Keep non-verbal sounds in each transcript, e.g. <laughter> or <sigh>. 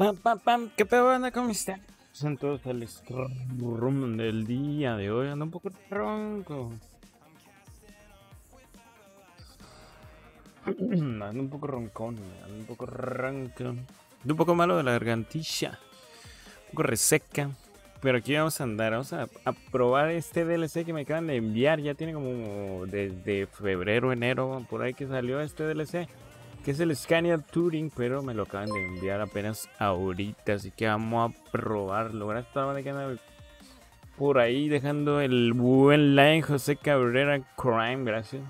Pam, pam, pam. ¿Qué pedo, anda? ¿Cómo están? Son todos el rum del día de hoy. Ando un poco ronco. <clears throat> Ando un poco roncón, ando un poco ronco. Ando un poco malo de la gargantilla. Un poco reseca. Pero aquí vamos a andar, vamos a, a, probar este DLC que me acaban de enviar. Ya tiene como desde febrero, enero, por ahí que salió este DLC que es el Scania Touring, pero me lo acaban de enviar apenas ahorita, así que vamos a probarlo. Gracias a por ahí dejando el buen like, José Cabrera Crime, gracias.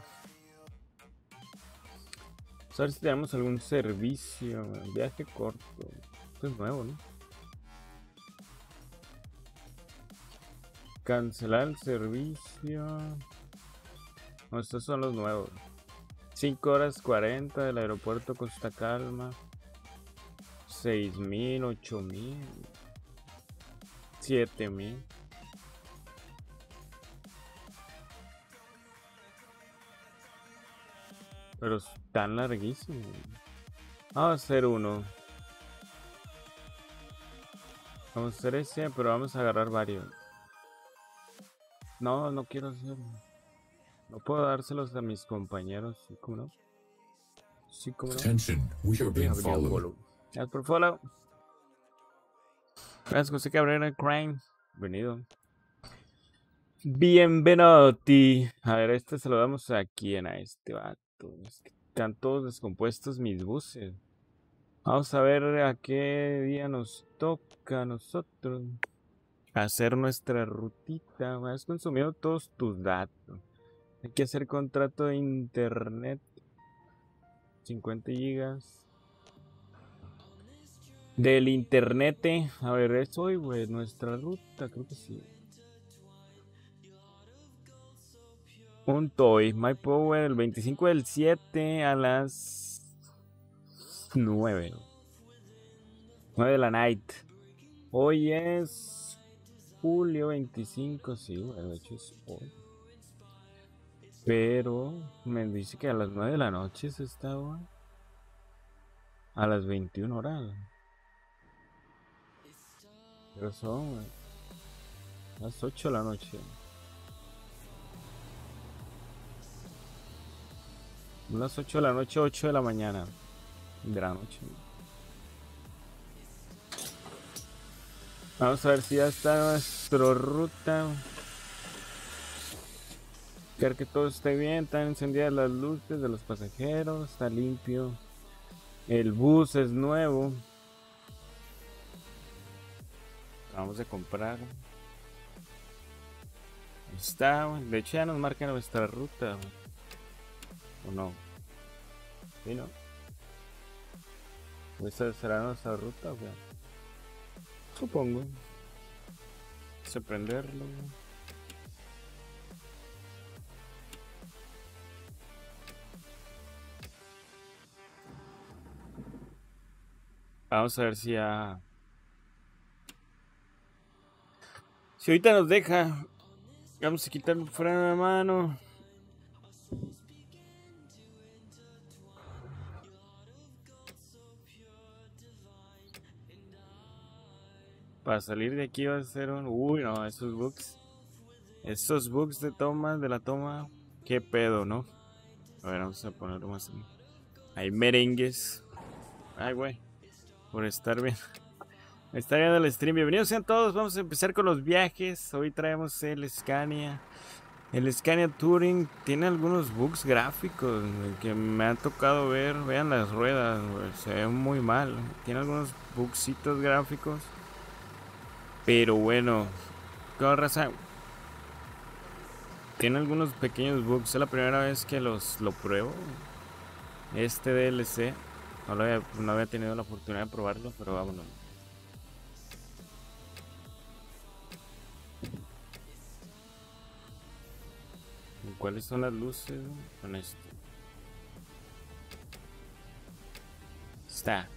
Vamos a ver si tenemos algún servicio, viaje corto. Esto es nuevo, ¿no? Cancelar el servicio. No, estos son los nuevos. 5 horas 40 del aeropuerto Costa Calma. 6000, 8000, 7000. Pero están larguísimos. Vamos a hacer uno. Vamos a hacer ese, pero vamos a agarrar varios. No, no quiero hacerlo. No puedo dárselos a mis compañeros, ¿sí como no? Sí como no. Attention, we are being followed. Gracias por follow. Gracias José Cabrera Crime. Bienvenido. Bienvenido. A ver, este se lo damos a quién, a este vato. Es que están todos descompuestos mis buses. Vamos a ver a qué día nos toca a nosotros hacer nuestra rutita. Has consumido todos tus datos. Hay que hacer contrato de internet. 50 gigas. Del internet. A ver, es hoy, güey. Nuestra ruta, creo que sí. Un toy. My Power, el 25 del 7 a las 9. 9 de la night. Hoy es julio 25, sí, güey. De hecho es hoy. Pero me dice que a las 9 de la noche se estaba. A las 21 horas. Pero son las 8 de la noche. Las 8 de la noche, 8 de la mañana. De la noche. Vamos a ver si ya está nuestra ruta que todo esté bien, están encendidas las luces de los pasajeros, está limpio. El bus es nuevo. Vamos a comprar. Ahí está, de hecho ya nos marca nuestra ruta. ¿O no? ¿Sí, no? ¿Esa será nuestra ruta? Supongo. Vamos a prenderlo. Vamos a ver si ya... Si ahorita nos deja... Vamos a quitar freno de mano. Para salir de aquí va a ser un... Uy, no, esos bugs. Esos bugs de toma, de la toma. Qué pedo, ¿no? A ver, vamos a ponerlo más... Hay merengues. Ay, güey por estar bien. <laughs> Está viendo el stream. Bienvenidos sean todos. Vamos a empezar con los viajes. Hoy traemos el Scania. El Scania Touring tiene algunos bugs gráficos que me han tocado ver. Vean las ruedas, se ve muy mal. Tiene algunos bugsitos gráficos. Pero bueno, ¿qué raza? Tiene algunos pequeños bugs. Es la primera vez que los lo pruebo. Este DLC. No, había, tenido la oportunidad de probarlo, pero vámonos. ¿Cuáles son las luces? Con esto. Está.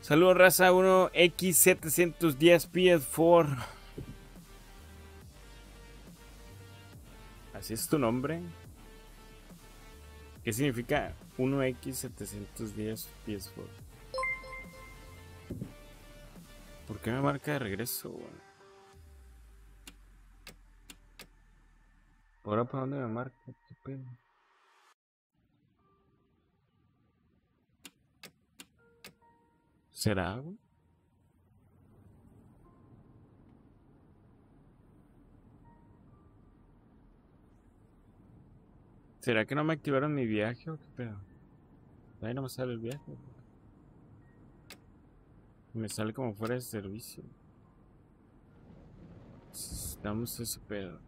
Saludos raza 1 X710 PS4. ¿Así es tu nombre? ¿Qué significa 1X710 PS4? ¿Por qué me marca de regreso, güey? ¿Ahora para dónde me marca? ¿Qué pedo? ¿Será, güey? ¿Será que no me activaron mi viaje o qué pedo? Ahí no me sale el viaje. Me sale como fuera de servicio. Estamos ese pedo.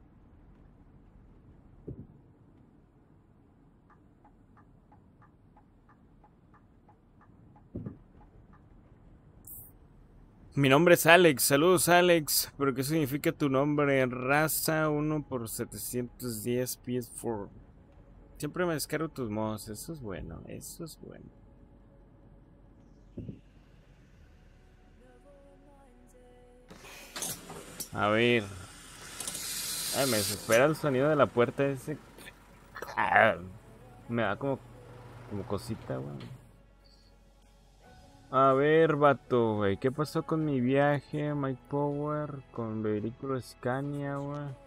Mi nombre es Alex, saludos Alex, pero ¿qué significa tu nombre? Raza 1 por 710 PS4. Siempre me descargo tus mods, eso es bueno, eso es bueno. A ver. Ay, me desespera el sonido de la puerta ese. Ah, me da como, como cosita, güey. A ver, vato, güey. ¿Qué pasó con mi viaje, Mike Power? Con vehículo Scania, güey.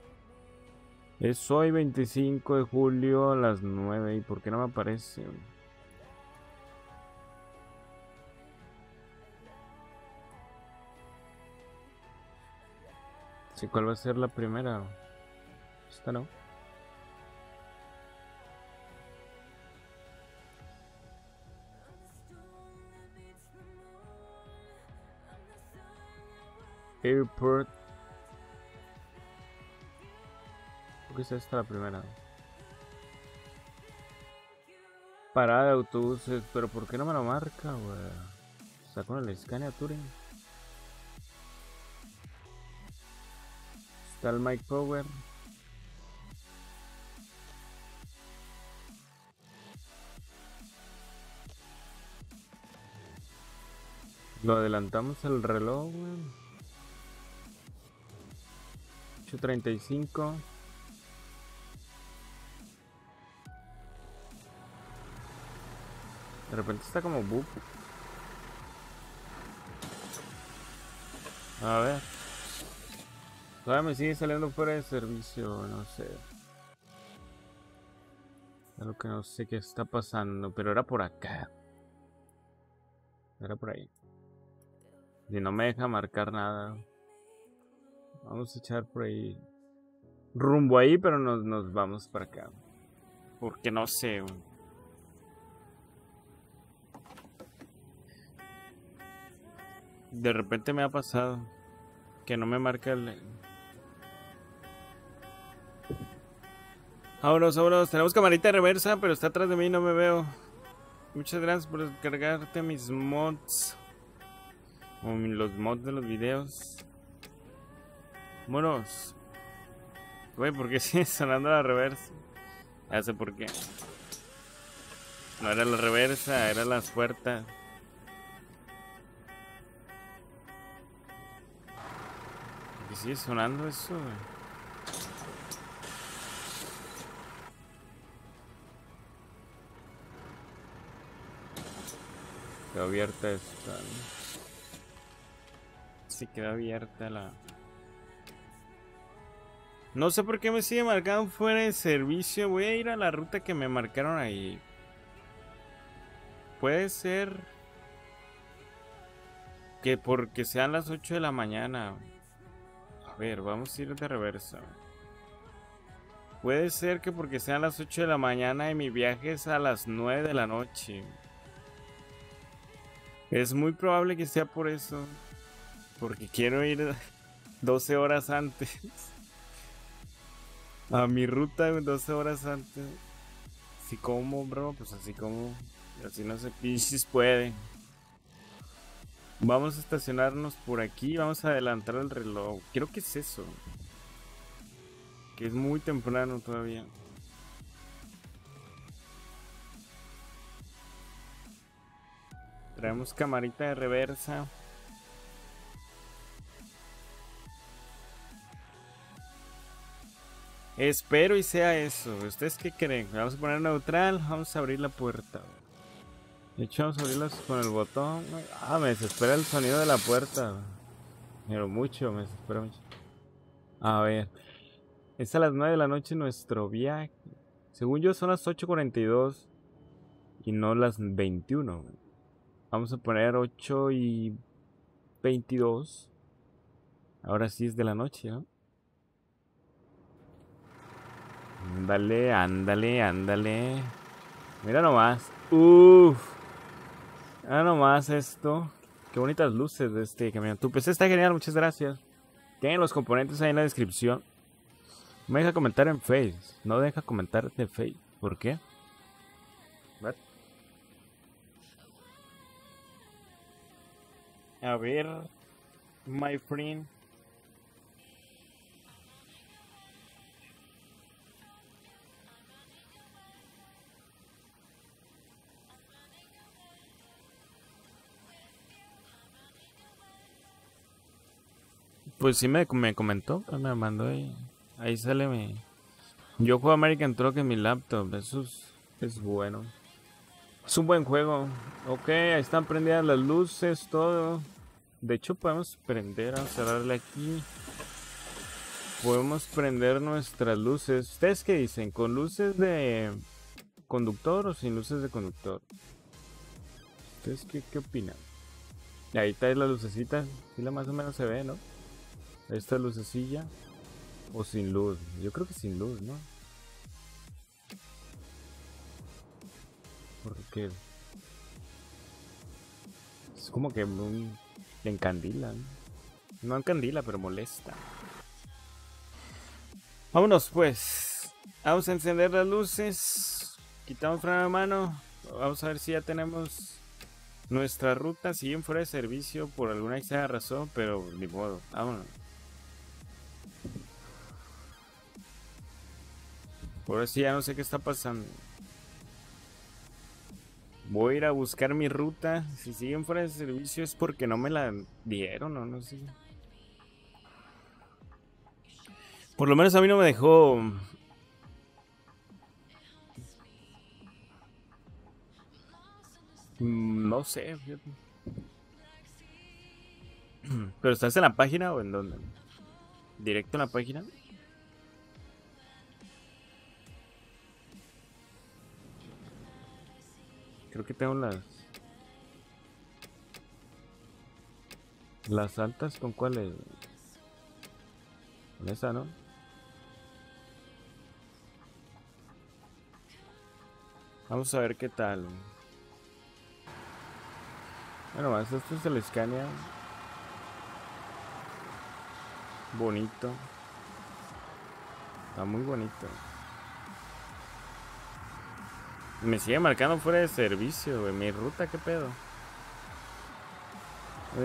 Es hoy 25 de julio a las 9. ¿Y por qué no me aparece? Sí, ¿cuál va a ser la primera? Esta no. Airport. ¿Por qué es esta la primera? Parada de autobuses, pero ¿por qué no me lo marca, güey? Está con el Scania Touring. Está el Mike Power. Lo adelantamos el reloj, güey. 835 De repente está como boop. A ver. Todavía me sigue saliendo fuera de servicio, no sé. Lo que no sé qué está pasando, pero era por acá. Era por ahí. Y no me deja marcar nada. Vamos a echar por ahí. Rumbo ahí, pero nos, nos vamos para acá. Porque no sé. De repente me ha pasado que no me marca el. Vámonos, vámonos. Tenemos camarita de reversa, pero está atrás de mí no me veo. Muchas gracias por descargarte mis mods. O los mods de los videos. Vámonos. Güey, ¿por qué <laughs> sigue sonando la reversa? Ya sé por qué. No era la reversa, era las puertas. Sigue sonando eso, güey? Quedó abierta esta. ¿no? Sí, quedó abierta la... No sé por qué me sigue marcando fuera de servicio. Voy a ir a la ruta que me marcaron ahí. Puede ser que porque sean las 8 de la mañana. Ver, vamos a ir de reversa. Puede ser que porque sean las 8 de la mañana y mi viaje es a las 9 de la noche. Es muy probable que sea por eso. Porque quiero ir <laughs> 12 horas antes. A mi ruta 12 horas antes. Así como, bro, pues así como. Así no se pinches puede. Vamos a estacionarnos por aquí. Vamos a adelantar el reloj. Creo que es eso. Que es muy temprano todavía. Traemos camarita de reversa. Espero y sea eso. ¿Ustedes qué creen? Vamos a poner neutral. Vamos a abrir la puerta. De hecho, vamos a abrirlas con el botón. Ah, me desespera el sonido de la puerta. Pero mucho, me espero mucho. A ver. Es a las 9 de la noche nuestro viaje. Según yo son las 8.42 y no las 21. Vamos a poner 8 y 22. Ahora sí es de la noche, ¿no? Ándale, ándale, ándale. Mira nomás. Uff. Mira nomás esto. Qué bonitas luces de este camión. Tu PC está genial, muchas gracias. Tienen los componentes ahí en la descripción. Me deja comentar en Face. No deja comentar de Face. ¿Por qué? A ver, my friend. Pues sí me, me comentó, me mandó ahí. Ahí sale mi... Yo juego American Truck en mi laptop, eso es, bueno. Es un buen juego. Ok, ahí están prendidas las luces, todo. De hecho podemos prender, vamos a darle aquí. Podemos prender nuestras luces. ¿Ustedes qué dicen? ¿Con luces de conductor o sin luces de conductor? ¿Ustedes qué, qué opinan? Ahí está la lucecita, sí la más o menos se ve, ¿no? Esta lucecilla. O sin luz. Yo creo que sin luz, ¿no? Porque es como que un, encandila. ¿no? no encandila, pero molesta. Vámonos pues. Vamos a encender las luces. Quitamos freno de mano. Vamos a ver si ya tenemos nuestra ruta. Siguen fuera de servicio por alguna extraña razón, pero ni modo. Vámonos. Por eso ya no sé qué está pasando. Voy a ir a buscar mi ruta. Si siguen fuera de servicio es porque no me la dieron o no sé. Por lo menos a mí no me dejó... Mm, no sé. <clears throat> Pero estás en la página o en dónde? ¿Directo en la página? Creo que tengo las... Las altas, ¿con cuáles? Con esa, ¿no? Vamos a ver qué tal. Bueno, más esto es el Scania. Bonito. Está muy bonito. Me sigue marcando fuera de servicio, güey. Mi ruta, ¿qué pedo?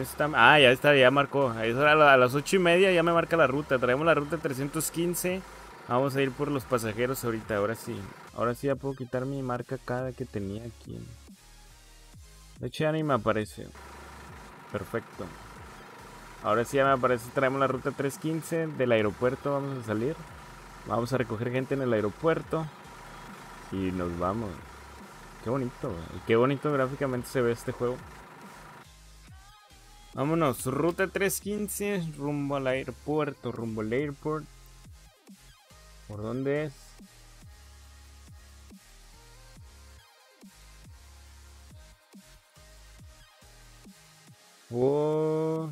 Está? Ah, ya está, ya marcó. A las ocho y media ya me marca la ruta. Traemos la ruta 315. Vamos a ir por los pasajeros ahorita, ahora sí. Ahora sí ya puedo quitar mi marca cada que tenía aquí. De hecho ya ni me aparece. Perfecto. Ahora sí ya me aparece, traemos la ruta 315 del aeropuerto, vamos a salir. Vamos a recoger gente en el aeropuerto. Y nos vamos. Qué bonito, Qué bonito gráficamente se ve este juego. Vámonos, ruta 315, rumbo al aeropuerto, rumbo al airport. ¿Por dónde es? Oh.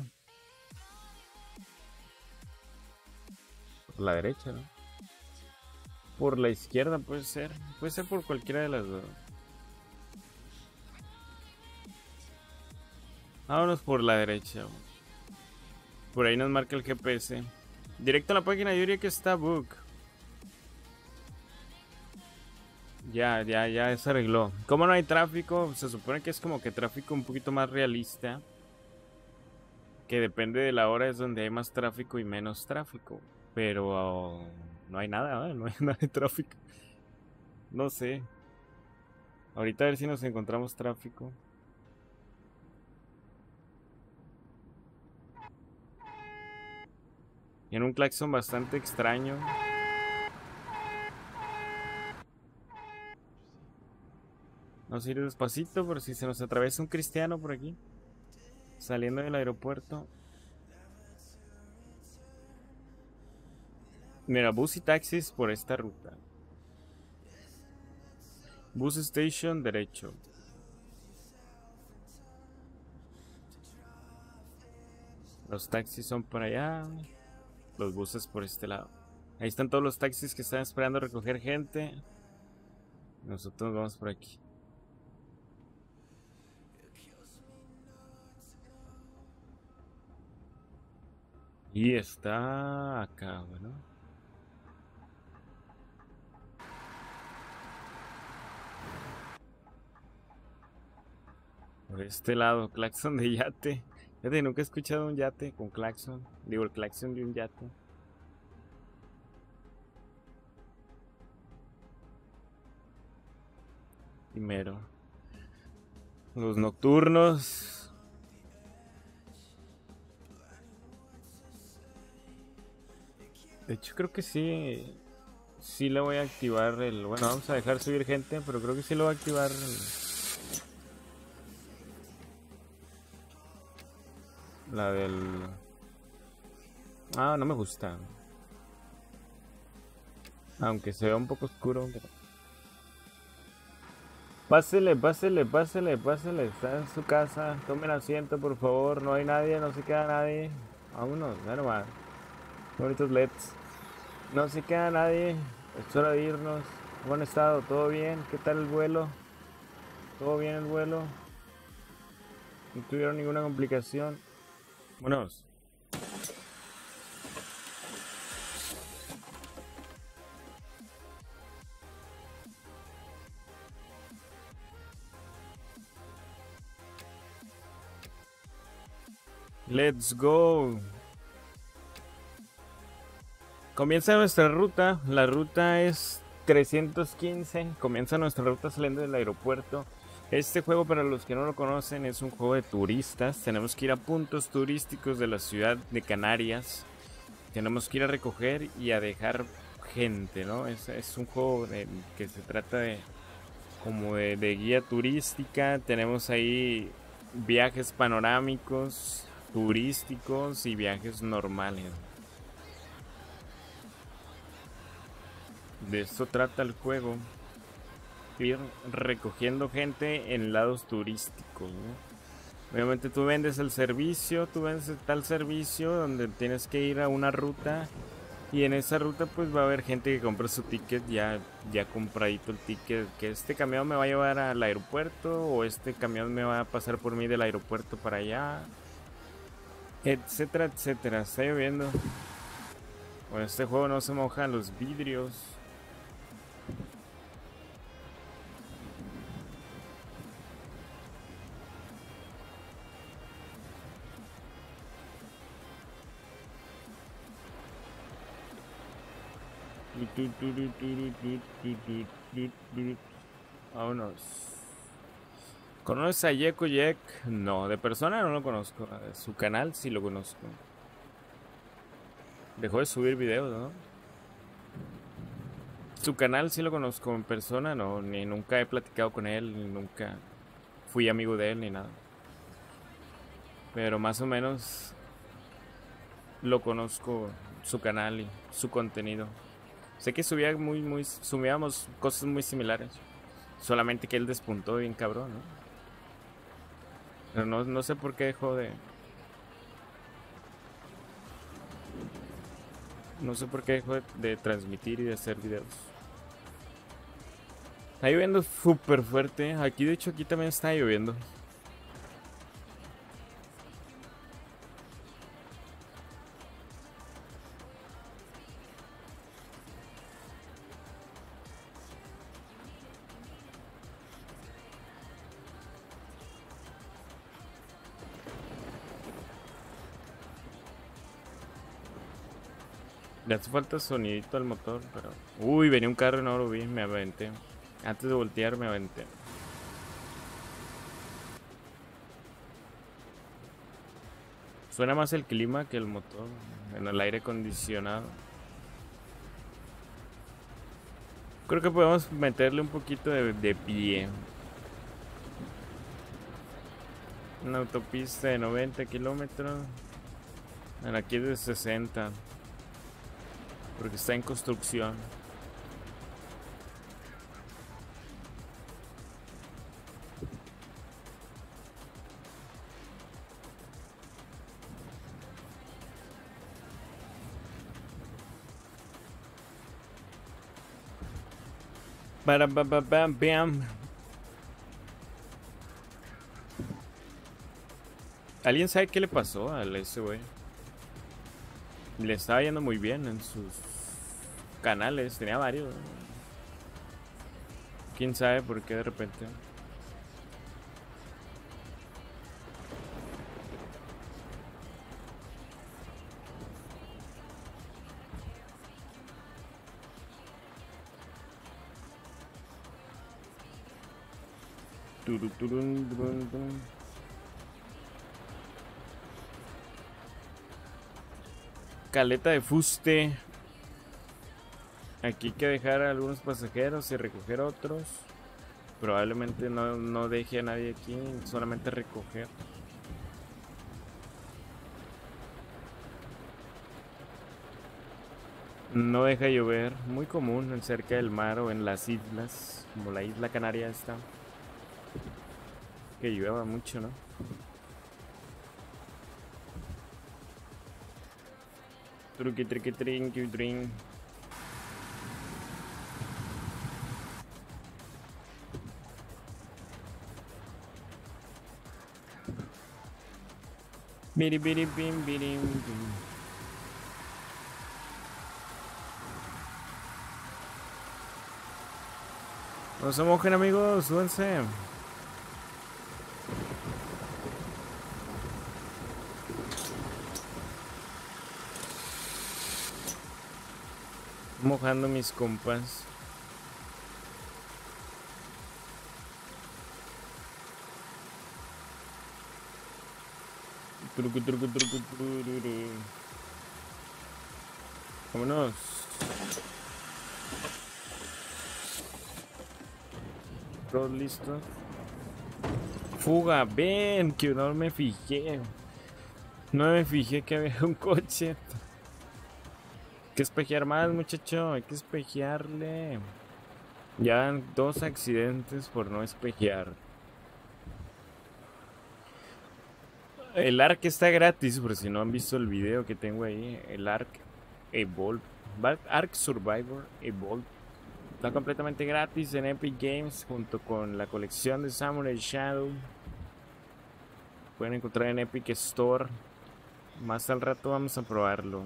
Por la derecha, ¿no? Por la izquierda puede ser. Puede ser por cualquiera de las dos. Vámonos por la derecha. Por ahí nos marca el GPS. Directo a la página, yo diría que está book. Ya, ya, ya se arregló. Como no hay tráfico, se supone que es como que tráfico un poquito más realista. Que depende de la hora es donde hay más tráfico y menos tráfico. Pero no hay nada, <laughs> no hay nada de tráfico. No sé. Ahorita a ver si nos encontramos tráfico. Y en un claxon bastante extraño. Vamos a ir despacito por si se nos atraviesa un cristiano por aquí. Saliendo del aeropuerto. Mira, bus y taxis por esta ruta. Bus station derecho. Los taxis son por allá. Los buses por este lado. Ahí están todos los taxis que están esperando recoger gente. Nosotros vamos por aquí. Y está acá, bueno. Por este lado, claxon de yate. Fíjate, nunca he escuchado un yate con claxon. Digo, el claxon de un yate. Primero. Los nocturnos. De hecho, creo que sí. Sí le voy a activar el. Bueno, vamos a dejar subir gente, pero creo que sí lo voy a activar. La del. Ah, no me gusta. Aunque se vea un poco oscuro. Pásele, pásele, pásele, pásele. Está en su casa. Tomen asiento, por favor. No hay nadie, no se queda nadie. Vámonos, nomás. Bonitos LEDs. No se queda nadie. Es hora de irnos. Buen estado, todo bien. ¿Qué tal el vuelo? ¿Todo bien el vuelo? No tuvieron ninguna complicación. Vámonos. Let's go. Comienza nuestra ruta. La ruta es 315. Comienza nuestra ruta saliendo del aeropuerto. Este juego, para los que no lo conocen, es un juego de turistas. Tenemos que ir a puntos turísticos de la ciudad de Canarias. Tenemos que ir a recoger y a dejar gente, ¿no? Es, un juego que se trata de como de, de guía turística. Tenemos ahí viajes panorámicos, turísticos y viajes normales. De esto trata el juego. Ir recogiendo gente en lados turísticos. Obviamente tú vendes el servicio, tú vendes tal servicio donde tienes que ir a una ruta y en esa ruta pues va a haber gente que compra su ticket ya, ya compradito el ticket, que este camión me va a llevar al aeropuerto o este camión me va a pasar por mí del aeropuerto para allá, etcétera, etcétera. Está lloviendo. Con este juego no se mojan los vidrios. Vámonos. ¿Conoces a Yeko Yek? No, de persona no lo conozco. Su canal sí lo conozco. Dejó de subir videos, ¿no? Su canal sí lo conozco en persona, no, ni nunca he platicado con él, ni nunca fui amigo de él, ni nada. Pero más o menos lo conozco, su canal y su contenido. Sé que subía muy, muy, subíamos cosas muy similares. Solamente que él despuntó bien cabrón, ¿no? Pero no, sé por qué dejó de... No sé por qué dejó de, de transmitir y de hacer videos. Está lloviendo súper fuerte. Aquí, de hecho, aquí también está lloviendo. Le hace falta sonidito al motor, pero... Uy, venía un carro y no vi, me aventé. Antes de voltear me aventé. Suena más el clima que el motor, en el aire acondicionado. Creo que podemos meterle un poquito de, de pie. Una autopista de 90 kilómetros. Aquí es de 60. Porque está en construcción. Bam bam bam bam. ¿Alguien sabe qué le pasó al ese güey? Le estaba yendo muy bien en sus canales, tenía varios. ¿Quién sabe por qué de repente? Caleta de fuste. Aquí hay que dejar a algunos pasajeros y recoger otros. Probablemente no, no deje a nadie aquí, solamente recoger. No deja llover, muy común en cerca del mar o en las islas, como la isla Canaria está. Que llueva mucho, ¿no? Truqui, truqui, trinqui, drink. No se mojen amigos, súbanse. Mojando mis compas. Vámonos. Todos listos. Fuga, ven, que no me fijé. No me fijé que había un coche. Hay que espejear más, muchacho. Hay que espejearle. Ya dos accidentes por no espejear. El ARC está gratis, por si no han visto el video que tengo ahí. El ARC Evolve. ARC Survivor Evolve. Está completamente gratis en Epic Games junto con la colección de Samurai Shadow. Pueden encontrar en Epic Store. Más al rato vamos a probarlo.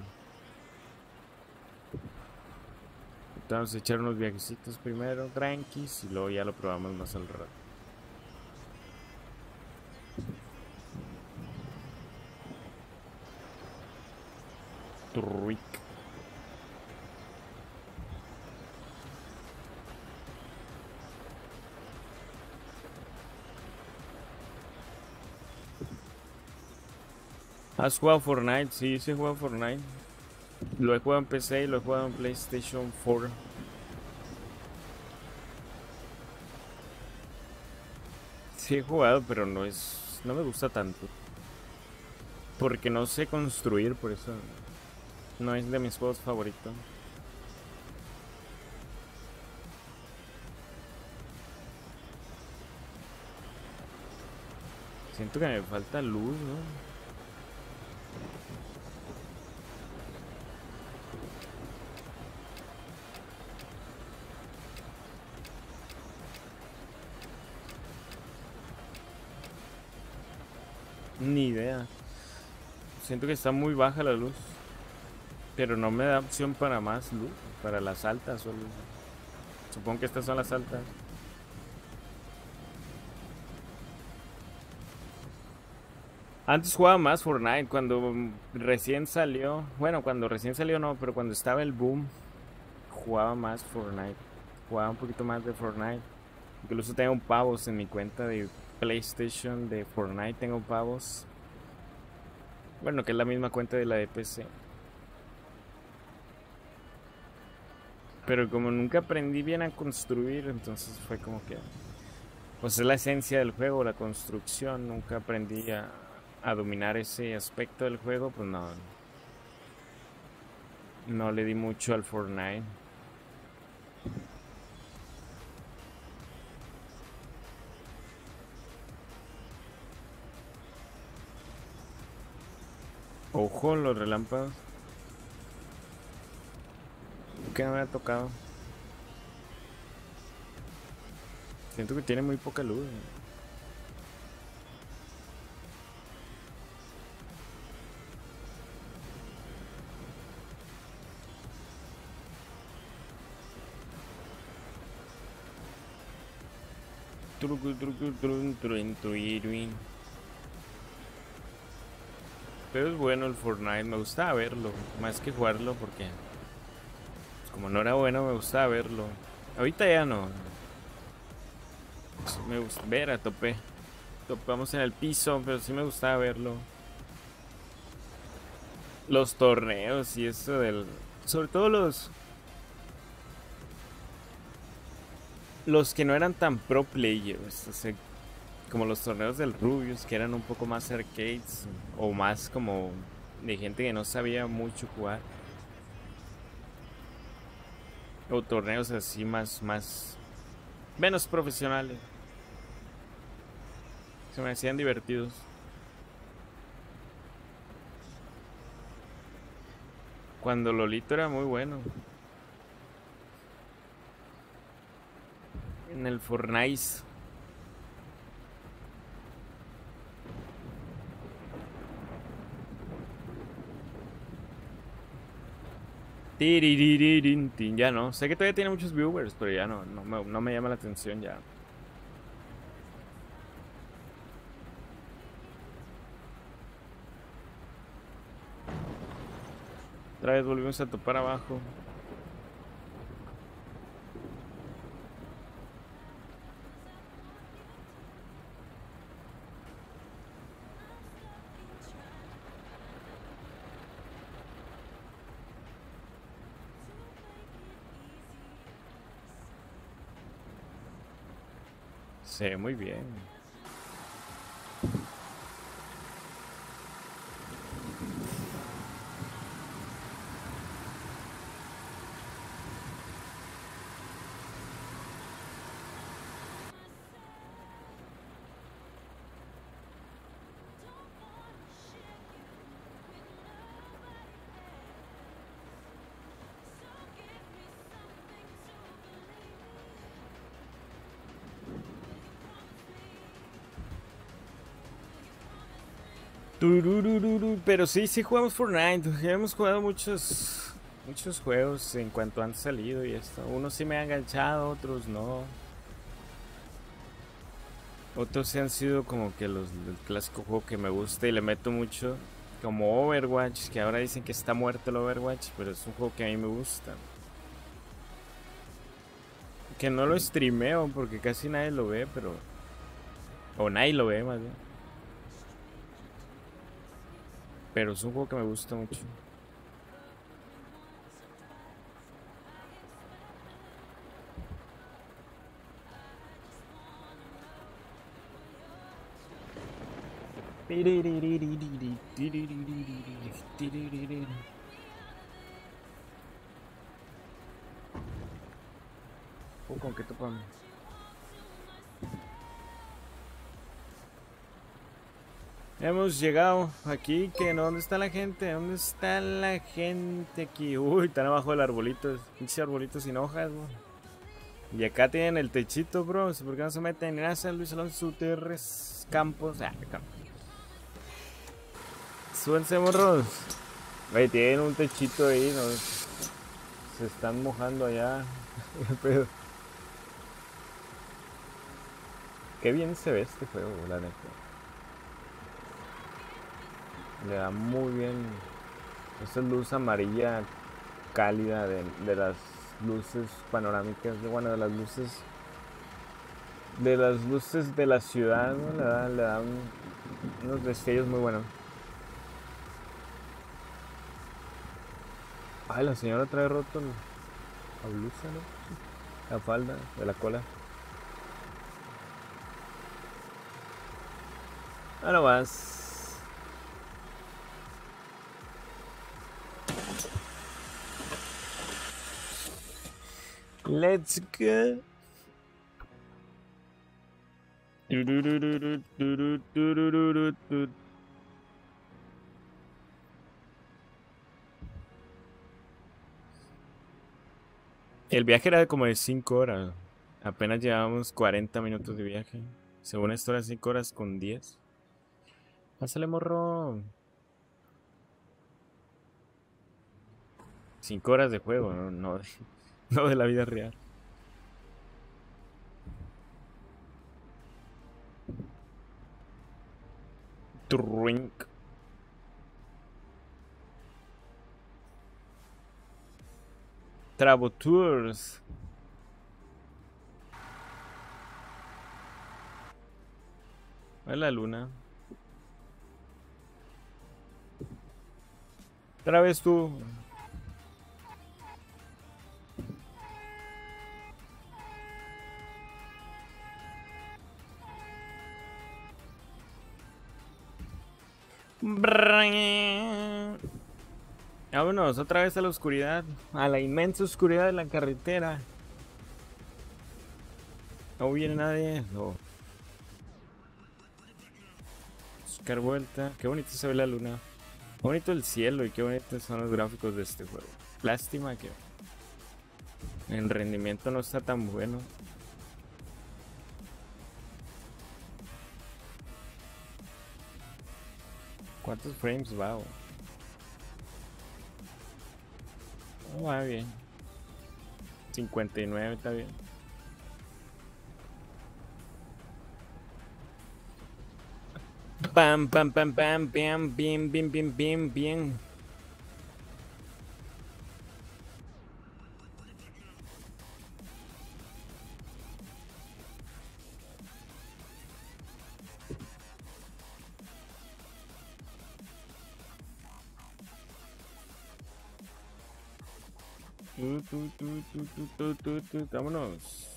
Vamos a echar unos viajecitos primero, tranquis, y luego ya lo probamos más al rato. Truic. ¿Has jugado Fortnite? Sí, sí he jugado Fortnite. Lo he jugado en PC y lo he jugado en PlayStation 4. Sí he jugado, pero no es. no me gusta tanto. Porque no sé construir, por eso no es de mis juegos favoritos. Siento que me falta luz, ¿no? Ni idea. Siento que está muy baja la luz. Pero no me da opción para más luz. Para las altas solo. Supongo que estas son las altas. Antes jugaba más Fortnite cuando recién salió. Bueno, cuando recién salió no, pero cuando estaba el boom jugaba más Fortnite. Jugaba un poquito más de Fortnite. Incluso tengo pavos en mi cuenta de PlayStation de Fortnite tengo pavos. Bueno, que es la misma cuenta de la de PC. Pero como nunca aprendí bien a construir, entonces fue como que... Pues es la esencia del juego, la construcción. Nunca aprendí a, dominar ese aspecto del juego, pues no. No le di mucho al Fortnite. Ojo, los relámpagos. Que no me ha tocado. Siento que tiene muy poca luz. Pero es bueno el Fortnite, me gustaba verlo, más que jugarlo porque como no era bueno me gustaba verlo. Ahorita ya no. Me gusta ver a tope. Topamos en el piso, pero sí me gustaba verlo. Los torneos y eso del sobre todo los los que no eran tan pro players, como los torneos del Rubius, que eran un poco más arcades o más como de gente que no sabía mucho jugar. O torneos así más, más, menos profesionales. Se me hacían divertidos. Cuando Lolito era muy bueno. en el Fortnite. Ya no, sé que todavía tiene muchos viewers, pero ya no, no me, no me llama la atención ya. Otra vez volvimos a topar abajo. Sí, muy bien. Pero sí, sí jugamos Fortnite. Hemos jugado muchos muchos juegos en cuanto han salido y esto. Unos sí me han enganchado, otros no. Otros sí han sido como que los el clásico juego que me gusta y le meto mucho. Como Overwatch, que ahora dicen que está muerto el Overwatch, pero es un juego que a mí me gusta. Que no lo streameo porque casi nadie lo ve, pero... O nadie lo ve más bien. Pero es un juego que me gusta mucho. Hemos llegado aquí, que ¿dónde está la gente? ¿Dónde está la gente aquí? Uy, están abajo del arbolito, pinche arbolito sin hojas, bro. Y acá tienen el techito, bro. ¿Por qué no se meten? Gracias, Luis Alonso Gutiérrez Campos. Ah, Súbense, morros. Oye, tienen un techito ahí, ¿no? Se están mojando allá. <laughs> Qué bien se ve este juego, la neta le da muy bien esa luz amarilla cálida de, las luces panorámicas, de, bueno, de las luces de las luces de la ciudad, le da, le da unos destellos muy buenos. Ay, la señora trae roto la blusa, ¿no? La falda de la cola. Ahora vas. Let's go. El viaje era como de 5 horas. Apenas llevábamos 40 minutos de viaje. Según esto era 5 horas con 10. Pásale, morro. 5 horas de juego, no, no, no de la vida real. Drink. Travo Tours. la luna. Otra vez tú. Vámonos otra vez a la oscuridad, a la inmensa oscuridad de la carretera. No viene nadie, no. Buscar vuelta. Qué bonito se ve la luna. Qué bonito el cielo y qué bonitos son los gráficos de este juego. Lástima que en rendimiento no está tan bueno. ¿Cuántos frames va? Oh, va bien. 59 está bien. Pam, pam, pam, pam, pam, bien, bien, bien, bien, bien. Vámonos.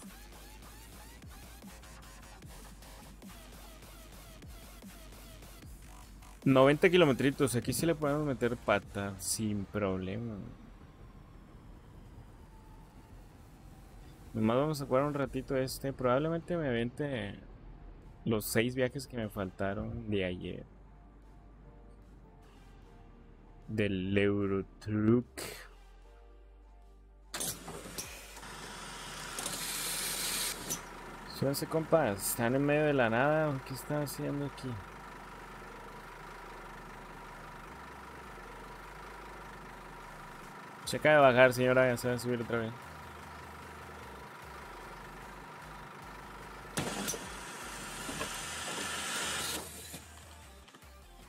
90 kilometritos. Aquí sí le podemos meter pata sin problema. Nomás vamos a jugar un ratito este. Probablemente me avente los 6 viajes que me faltaron de ayer. Del Eurotruck. Súbanse compas, están en medio de la nada. ¿Qué están haciendo aquí? Acaba de bajar, señora, se va a subir otra vez.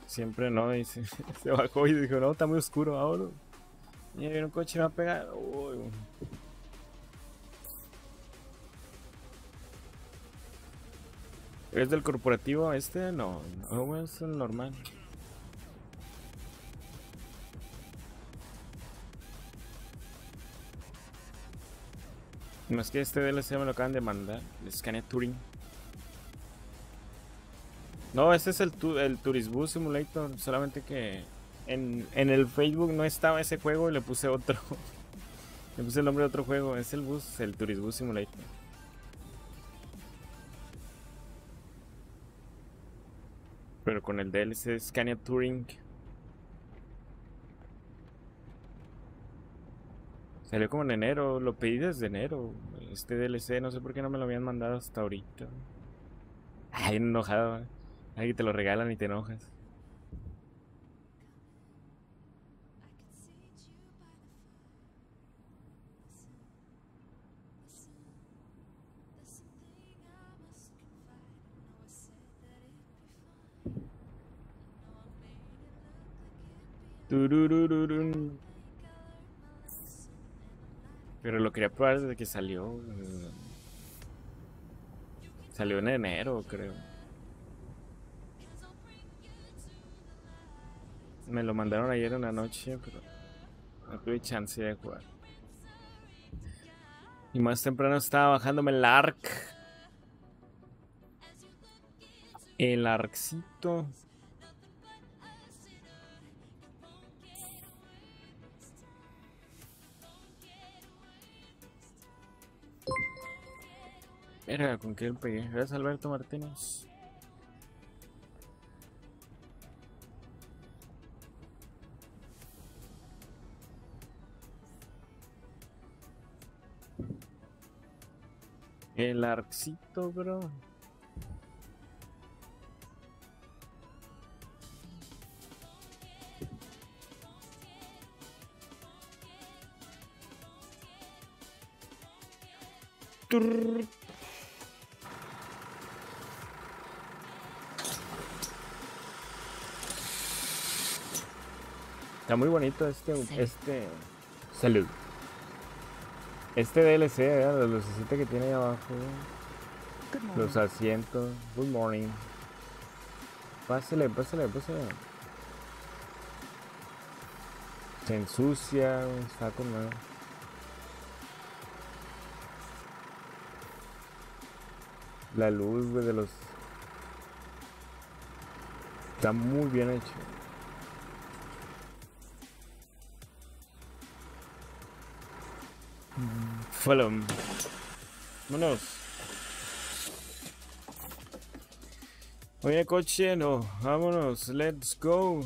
Siempre no, dice. <laughs> Se bajó y dijo, no, está muy oscuro ahora. Y viene un coche me va a pegar. ¿Es del corporativo este? No, no es el normal. Más que este DLC me lo acaban de mandar. El Scania Touring. No, este es el, el Turisbus Simulator. Solamente que en, en, el Facebook no estaba ese juego y le puse otro. <laughs> le puse el nombre de otro juego. Es el bus, el Turisbus Simulator. Pero con el DLC Scania Touring. Salió como en enero, lo pedí desde enero. Este DLC, no sé por qué no me lo habían mandado hasta ahorita. Ay, enojado. Ay, te lo regalan y te enojas. Pero lo quería probar desde que salió. Salió en enero, creo. Me lo mandaron ayer en la noche, pero no tuve chance de jugar. Y más temprano estaba bajándome el ARC. El ARCcito. Verga, ¿con qué pegué? Gracias Alberto Martínez. El arcito, bro. Turr. Está muy bonito este, este, salud. Este DLC, ¿verdad? los lucecitas que tiene ahí abajo. Good morning. Los asientos. Good morning. Pásale, pásale, pásale. Se ensucia, está con nuevo. La luz, güey, de los... Está muy bien hecho. Follow. Vámonos. Oye, coche, no. Vámonos. Let's go.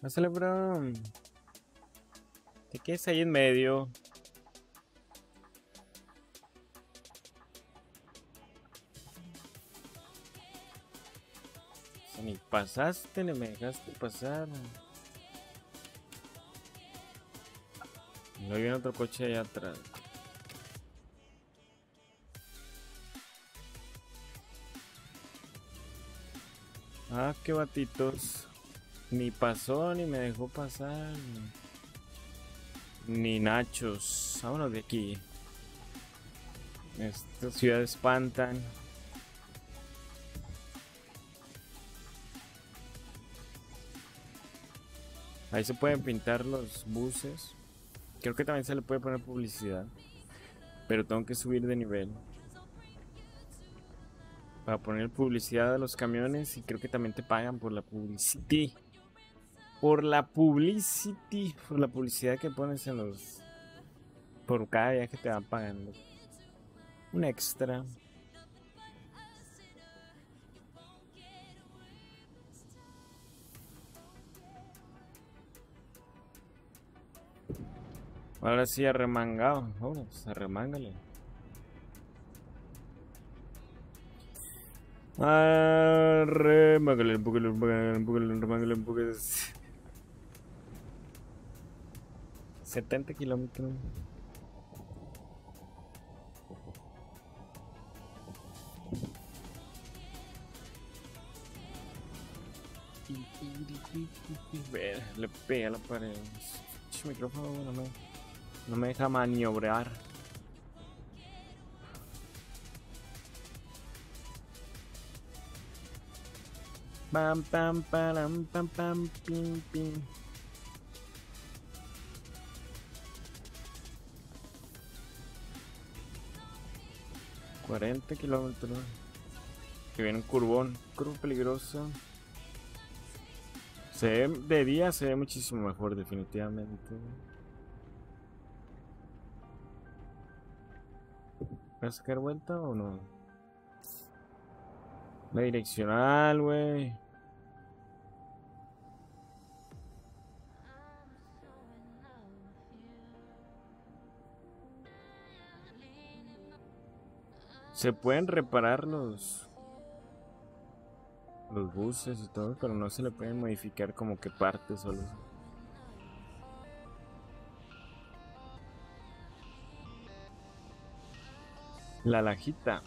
Pásale, bro. Te quedas ahí en medio. Pasaste, ni me dejaste pasar. No viene otro coche allá atrás. Ah, qué batitos. Ni pasó, ni me dejó pasar. Ni, nachos. Vámonos de aquí. Esta ciudad espantan. Ahí se pueden pintar los buses. Creo que también se le puede poner publicidad. Pero tengo que subir de nivel. Para poner publicidad a los camiones. Y creo que también te pagan por la publicity. Por la publicity. Por la publicidad que pones en los. Por cada que te van pagando. Un extra. Ahora sí, arremangado. Vámonos, arremángale. Arremángale, empújale, empújale, arremángale, empújale. 70 kilómetros. Ver, le pega la pared. Micrófono, no me, no me deja maniobrar. Pam, pam, param, pam, pam, pim, pim. Cuarenta kilómetros. Que viene un curvón, curvo peligroso. Se ve, de día se ve muchísimo mejor, definitivamente. ¿Vas a sacar vuelta o no? La direccional, güey. Se pueden reparar los los buses y todo, pero no se le pueden modificar como que partes solo. La lajita.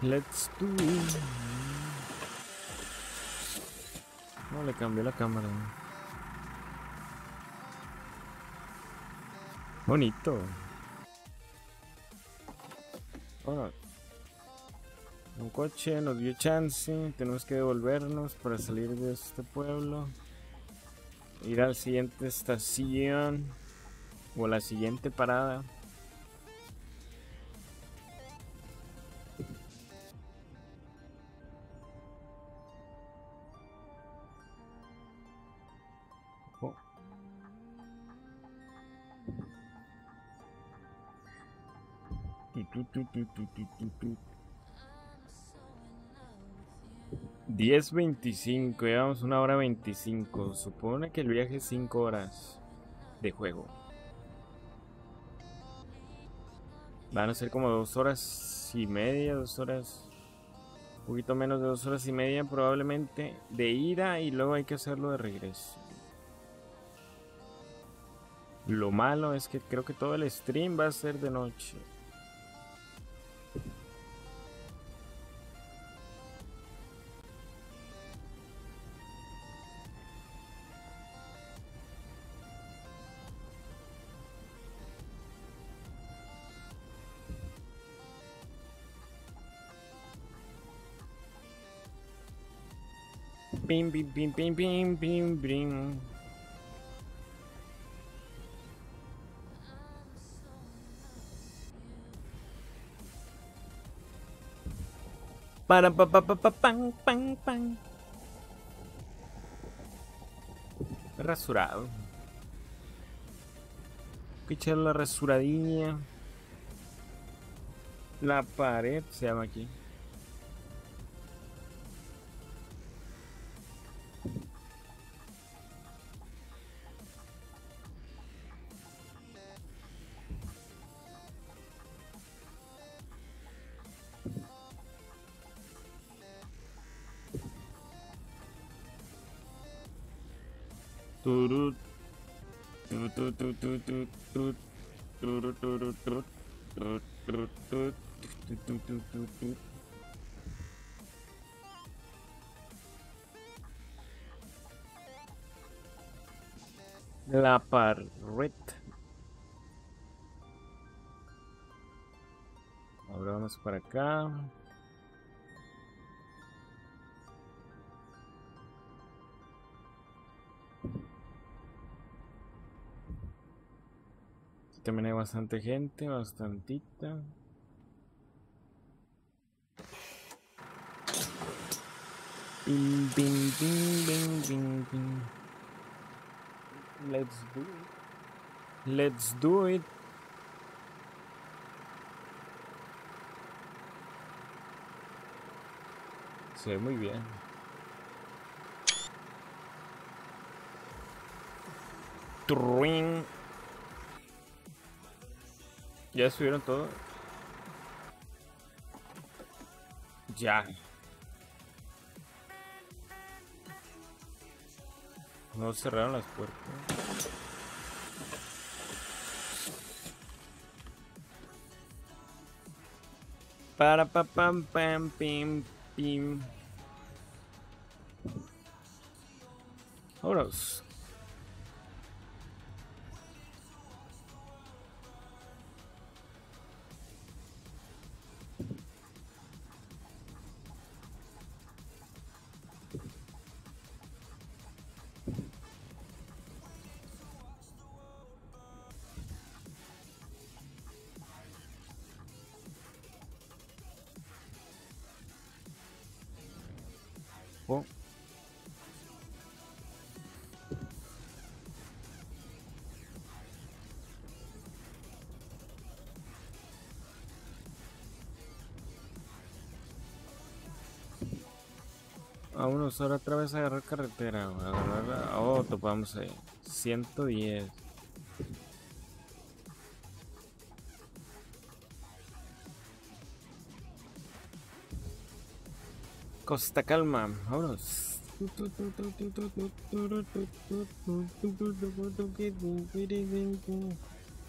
Let's do. No, le cambié la cámara. Bonito. Coche nos dio chance. Tenemos que devolvernos para salir de este pueblo. Ir a la siguiente estación. O la siguiente parada. 10.25, llevamos una hora 25. Supone que el viaje es 5 horas de juego. Van a ser como 2 horas y media, 2 horas. Un poquito menos de 2 horas y media probablemente de ida y luego hay que hacerlo de regreso. Lo malo es que creo que todo el stream va a ser de noche. Bim, bim, bim, bim, bim, bim, bim. Para pa pa pa pa pam pam pam. Rasurado. Que echar la rasuradilla. La pared se llama aquí. La pared. Ahora vamos para acá. Bastante gente, bastantita. Bing, bing, bing, bing, bing. Let's do it. Let's do it. Se ve muy bien. Truing. ¿Ya subieron todo? Ya. No cerraron las puertas. Para pa pam pam pim pim. Vámonos. Ahora otra vez a agarrar carretera. güey, A agarrar, oh, topamos ahí. 110. Costa Calma, vámonos.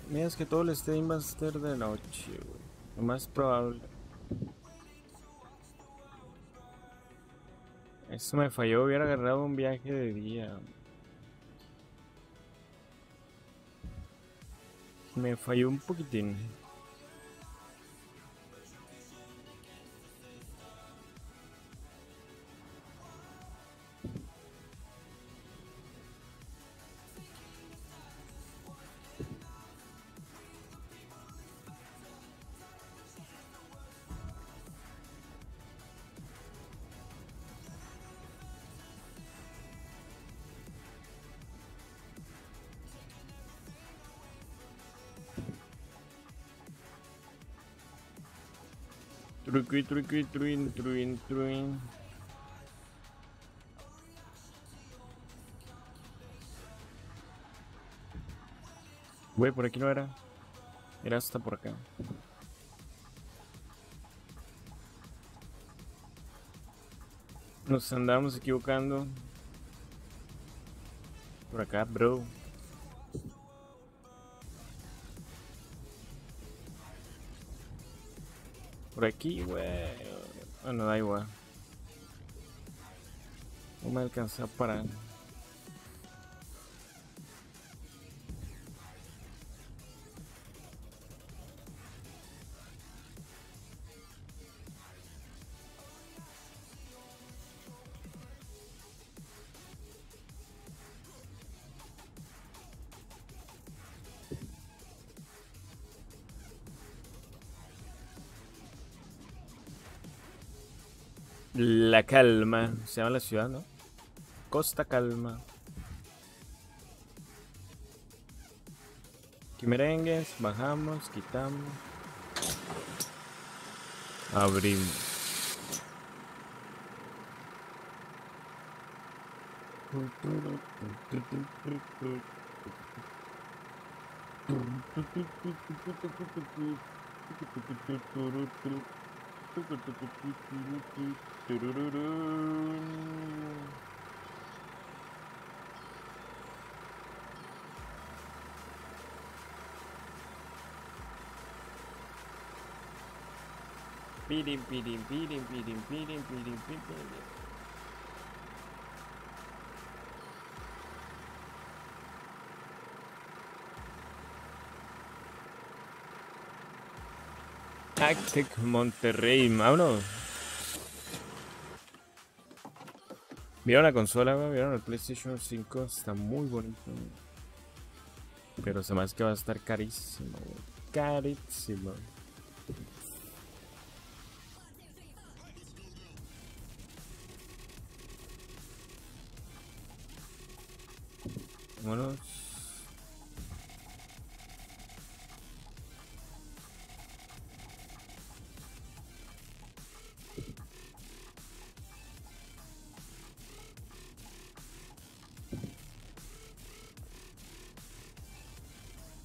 Mira, es que todo el stream va a ser de noche, güey. Lo más probable. Eso me falló, hubiera agarrado un viaje de día. Me falló un poquitín. Truqui, truqui, truin, truin, truin. Güey, por aquí no era. Era hasta por acá. Nos andamos equivocando. Por acá, bro. Por aquí, güey. Bueno, da igual. No me alcanza para. Calma. Se llama la ciudad, ¿no? Costa Calma. Aquí merengues, bajamos, quitamos. Abrimos. <laughs> Do do do do. Beat him, beat him, beat. Tactic Monterrey, vámonos. ¿Vieron la consola, güey? ¿Vieron el PlayStation 5? Está muy bonito. Pero se me hace que va a estar carísimo, güey. Carísimo. Vámonos.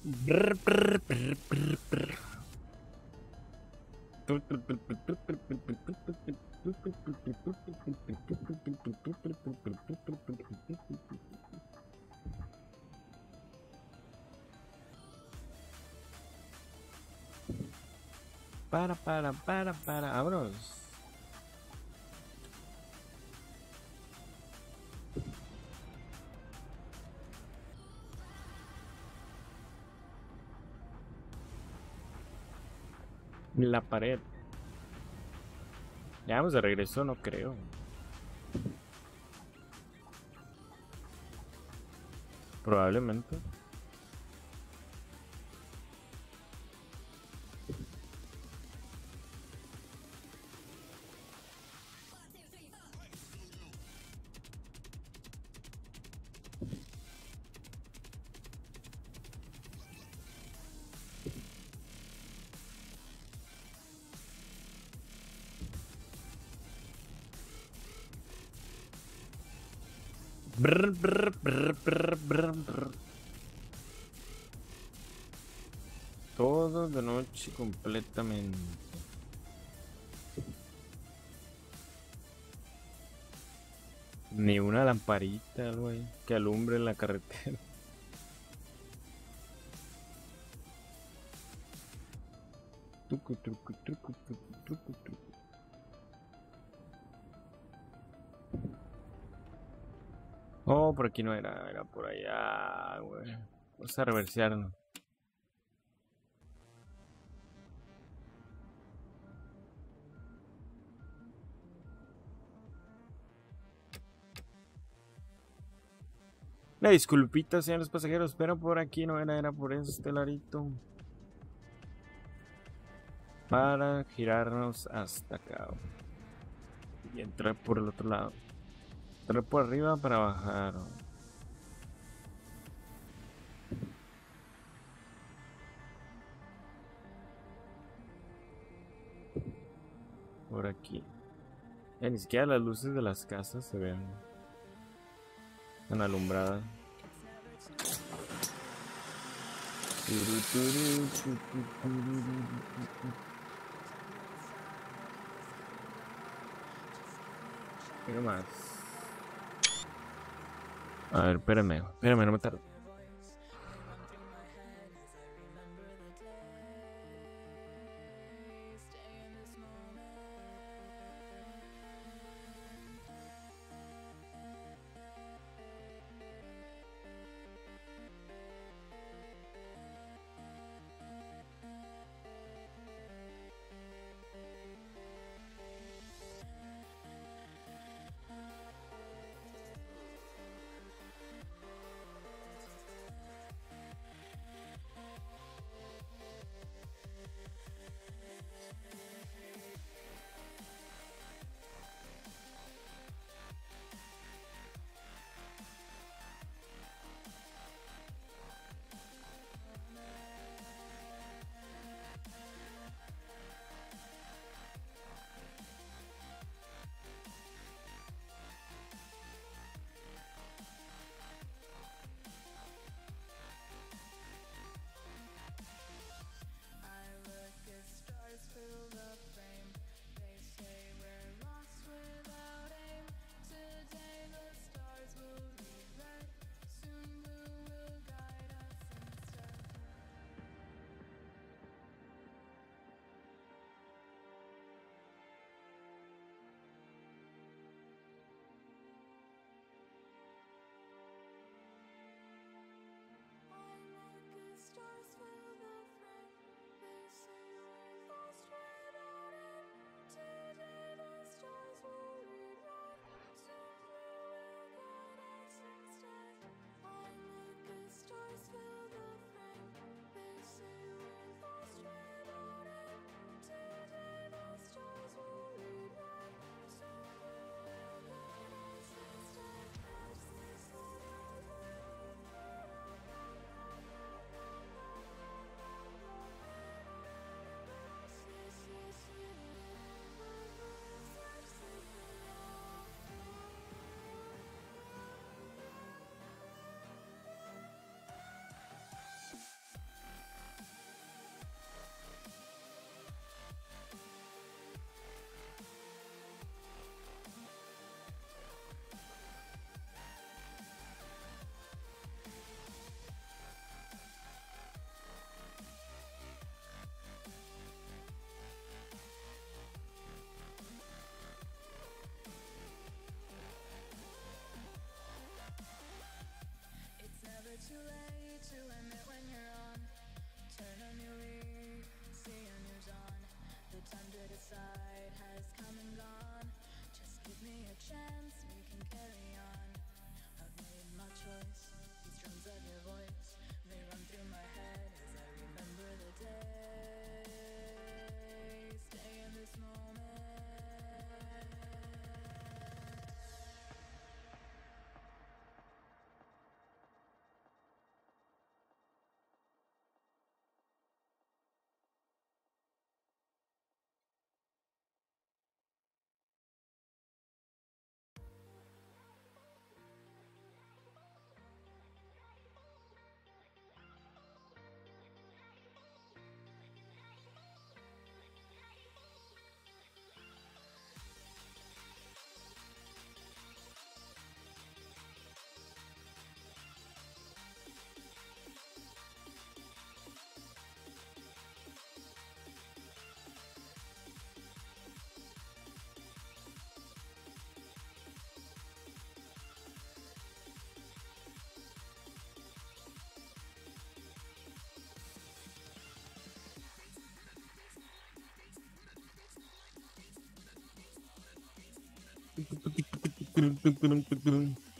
Brr, brr, brr. La pared. Ya vamos de regreso, no creo. Probablemente. Brr, brr, brr. Todo de noche completamente. Ni una lamparita, güey, que alumbre la carretera. Aquí no era, era por allá, güey. Vamos a reversearnos. La disculpita, los pasajeros, pero por aquí no era, era por este ladito. Para girarnos hasta acá. Y entrar por el otro lado. Entrar por arriba para bajar. Ni siquiera las luces de las casas se ven. Están alumbradas. Mira más. A ver, espérame, espérame, no me tardo.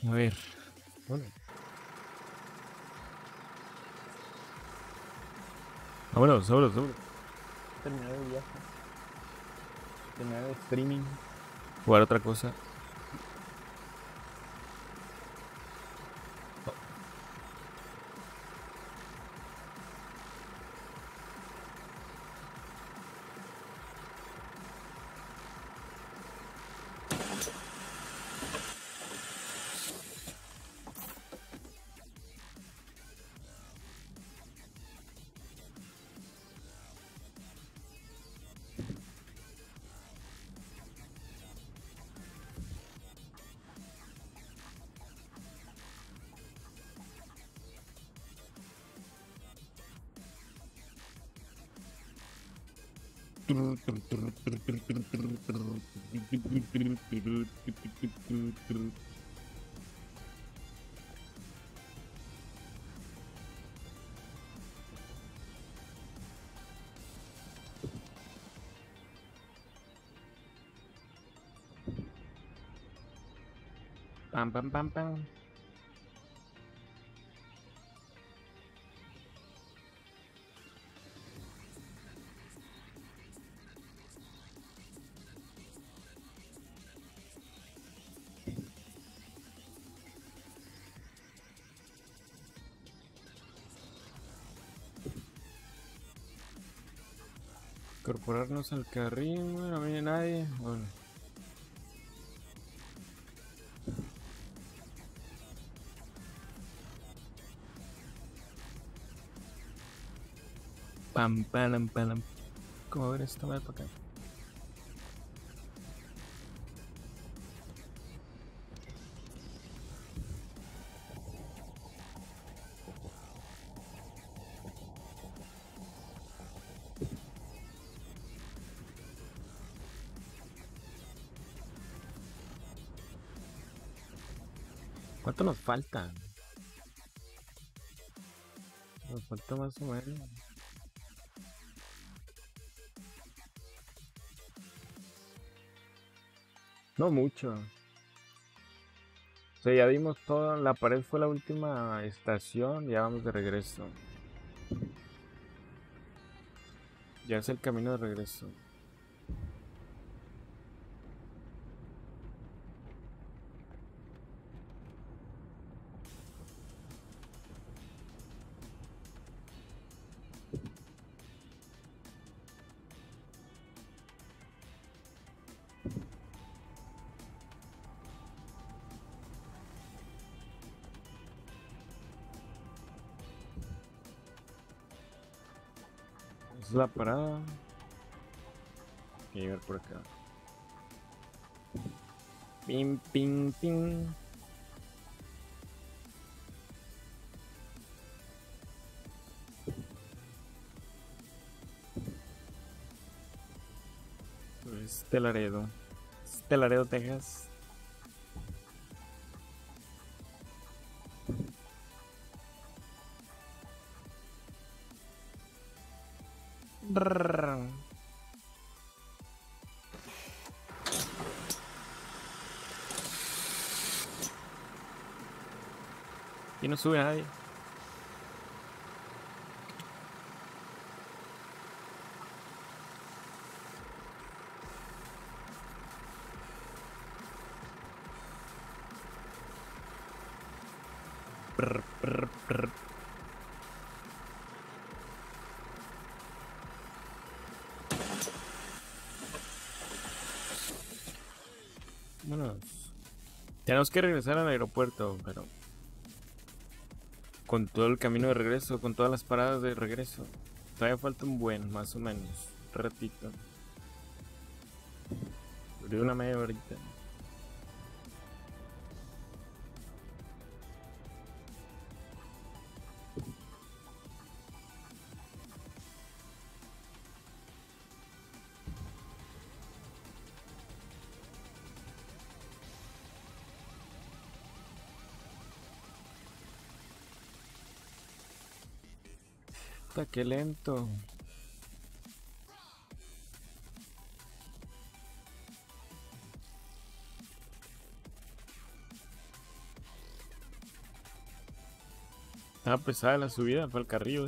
A ver. Bueno, Vámonos, vámonos, vámonos. terminar el viaje. Terminar el streaming. Jugar otra cosa. Pam, pam, pam, pam. Incorporarnos al carril, no viene nadie. Bueno. Pam, pam, pam. ¿Cómo ver esta madre para acá? ¿Cuánto nos falta? Nos falta más o menos. No mucho. O sea, ya dimos todo. La pared fue la última estación. Ya vamos de regreso. Ya es el camino de regreso. La parada. Hay que llegar por acá. Pim, pim, pim. Este Laredo. Este Laredo, Texas. No sube nadie. Tenemos que regresar al aeropuerto, pero con todo el camino de regreso, con todas las paradas de regreso. Todavía falta un buen, más o menos, un ratito. De una media horita. qué lento. Ah, pesada la subida para el carrillo.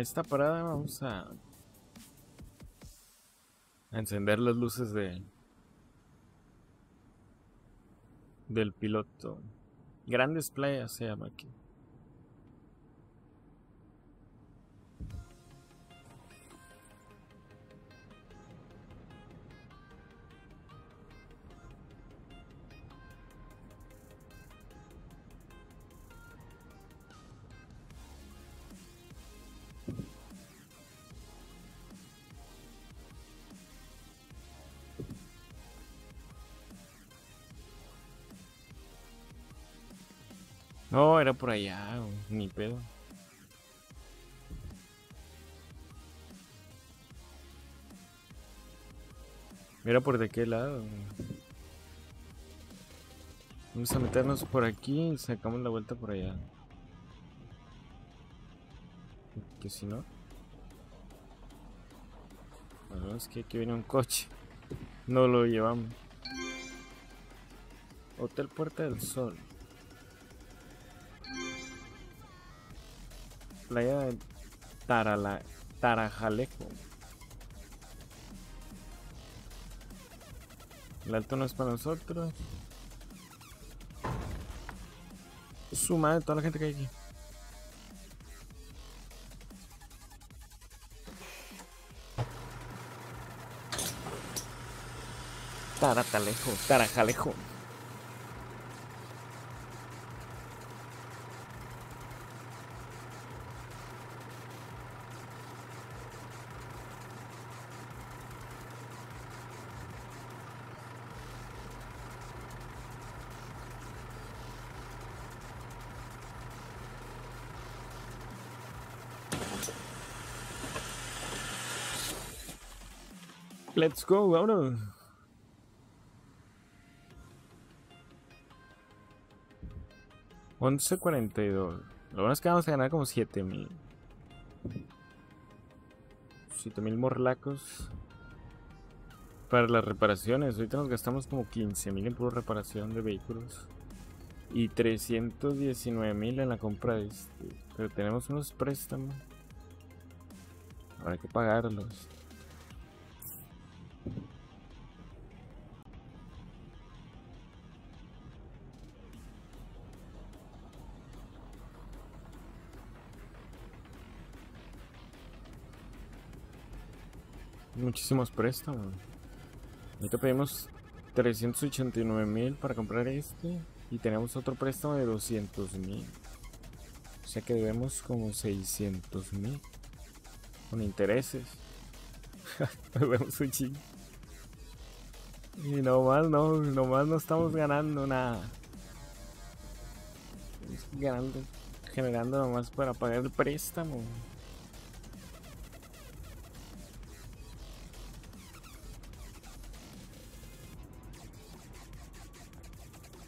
esta parada vamos a, a encender las luces de del piloto. Grandes playas se llama aquí. Era por allá, ni pedo. Mira por de qué lado. Vamos a meternos por aquí y sacamos la vuelta por allá. Que si no. Es que aquí viene un coche. No lo llevamos. Hotel Puerta del Sol. Playa de Tarala, Tarajaleco. El alto no es para nosotros. Su madre, toda la gente que hay aquí. Taratalejo, Tarajalejo. Let's go, vámonos. Once cuarenta y dos. Lo bueno es que vamos a ganar como siete mil. Siete mil morlacos. Para las reparaciones. Ahorita nos gastamos como 15 mil en pura reparación de vehículos. Y 319 mil en la compra de este. Pero tenemos unos préstamos. Habrá que pagarlos. Muchísimos préstamos. Ahorita pedimos 389 mil para comprar este. Y tenemos otro préstamo de 200 mil. O sea que debemos como 600 mil. Con intereses. <laughs> debemos un chingo. Y nomás no, nomás no estamos ganando nada. Estamos ganando, generando nomás para pagar el préstamo.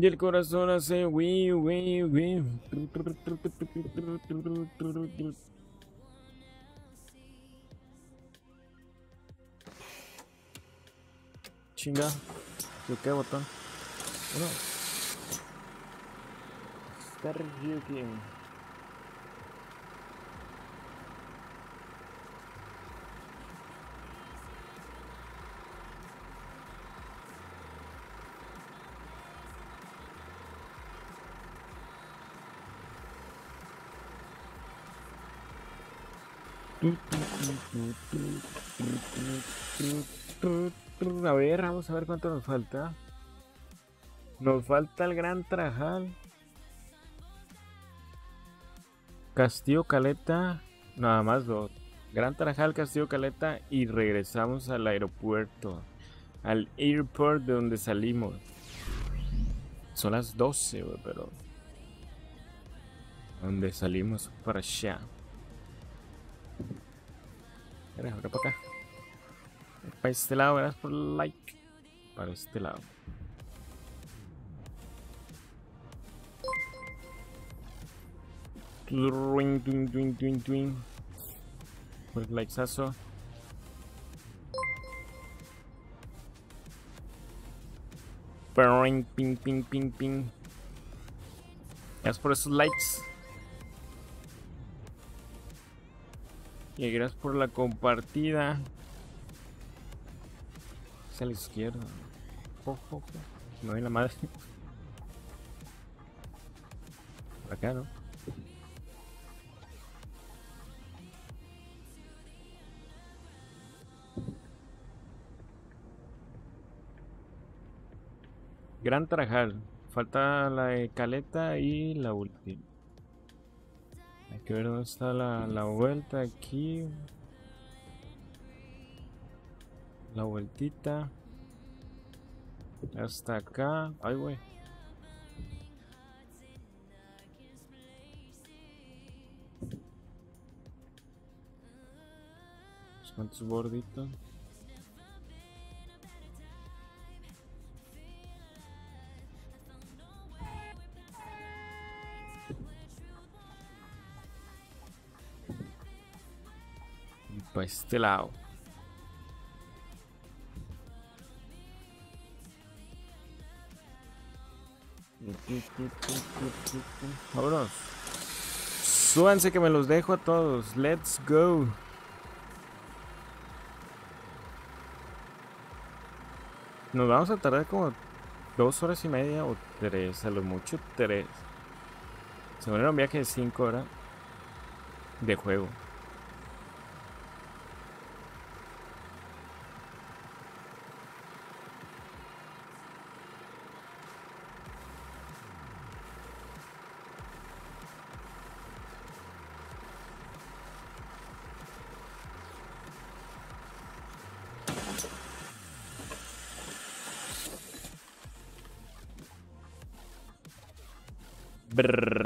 Y el corazón hace wi, wi, wi. Chinga. ¿De qué botón? Uno. Star Yuki. A ver, vamos a ver cuánto nos falta. Nos falta el Gran Trajal. Castillo Caleta. Nada más dos. Gran Trajal, Castillo Caleta. Y regresamos al aeropuerto. Al airport de donde salimos. Son las 12, güey, pero. Donde salimos para allá. Para este lado, gracias por el like. Para este lado. Twin, twin, twin, twin, twin. Por el likesazo. Ping, ping, ping, ping, ping. Gracias por esos likes. Y gracias por la compartida. Es a la izquierda. Ojo. No hay la madre. Por acá, ¿no? Gran Tarajal. Falta la de Caleta y la última. Que ver dónde está la, la vuelta aquí. La vueltita. Hasta acá. Ay, güey. Pues, ¿Cuántos gorditos? Este lado. Vámonos. Súbanse que me los dejo a todos. Let's go. Nos vamos a tardar como dos horas y media o tres, a lo mucho tres. Era un viaje de cinco horas de juego. Brrr.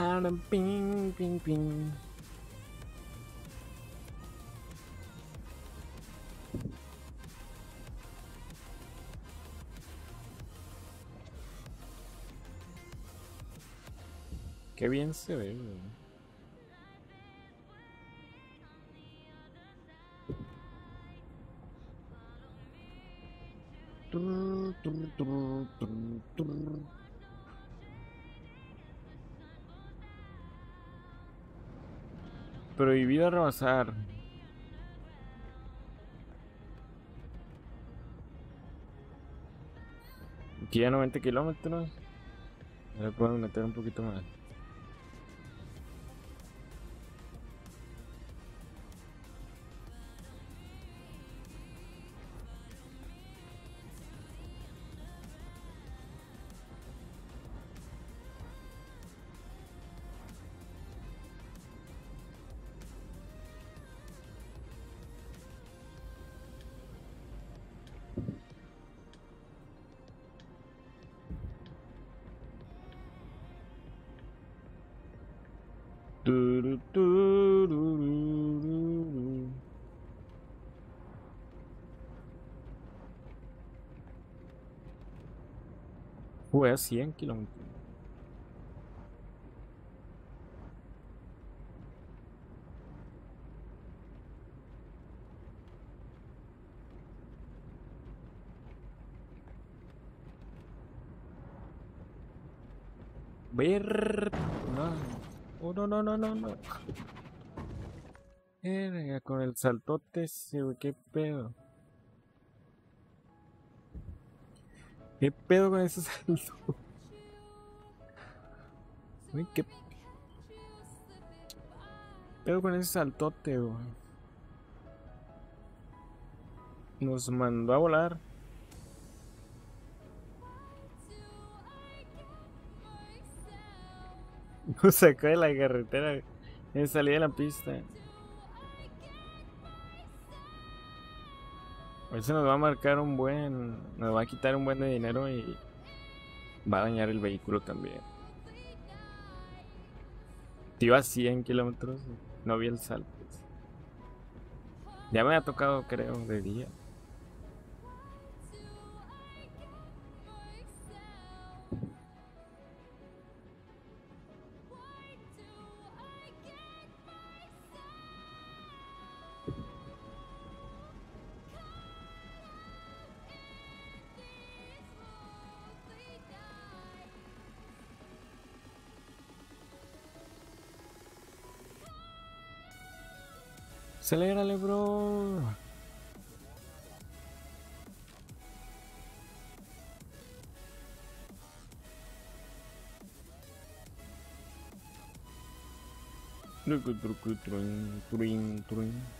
Param, ping, ping, ping. Qué bien se ve. Prohibido rebasar. Aquí ya 90 kilómetros. Ahora podemos meter un poquito más. A 100 kilómetros. Ver. No. Oh, no, no, no, no, no. Verga, con el saltote güey, qué pedo. ¿Qué pedo con ese salto? Qué pedo con ese saltote, güey. Nos mandó a volar. <laughs> Nos sacó de la carretera en salida de la pista. Eso nos va a marcar un buen. Nos va a quitar un buen de dinero y va a dañar el vehículo también. Te iba a 100 kilómetros, no vi el salto. Ya me ha tocado, creo, de día. Acelérale, bro. Truc, truc, truc, truc, truc,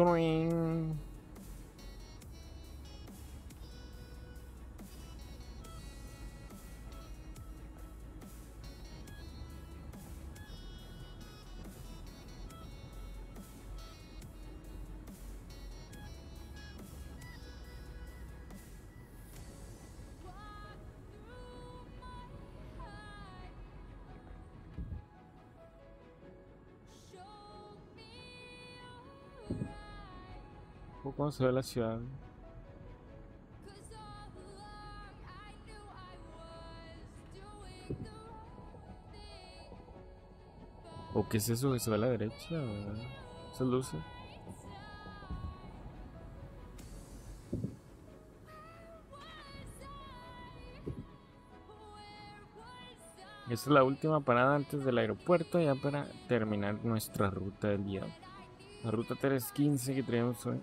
three ¿Cómo se ve la ciudad? ¿O qué es eso que se ve a la derecha? Esas luces. Esta es la última parada antes del aeropuerto ya para terminar nuestra ruta del día. La ruta 315 que traemos hoy.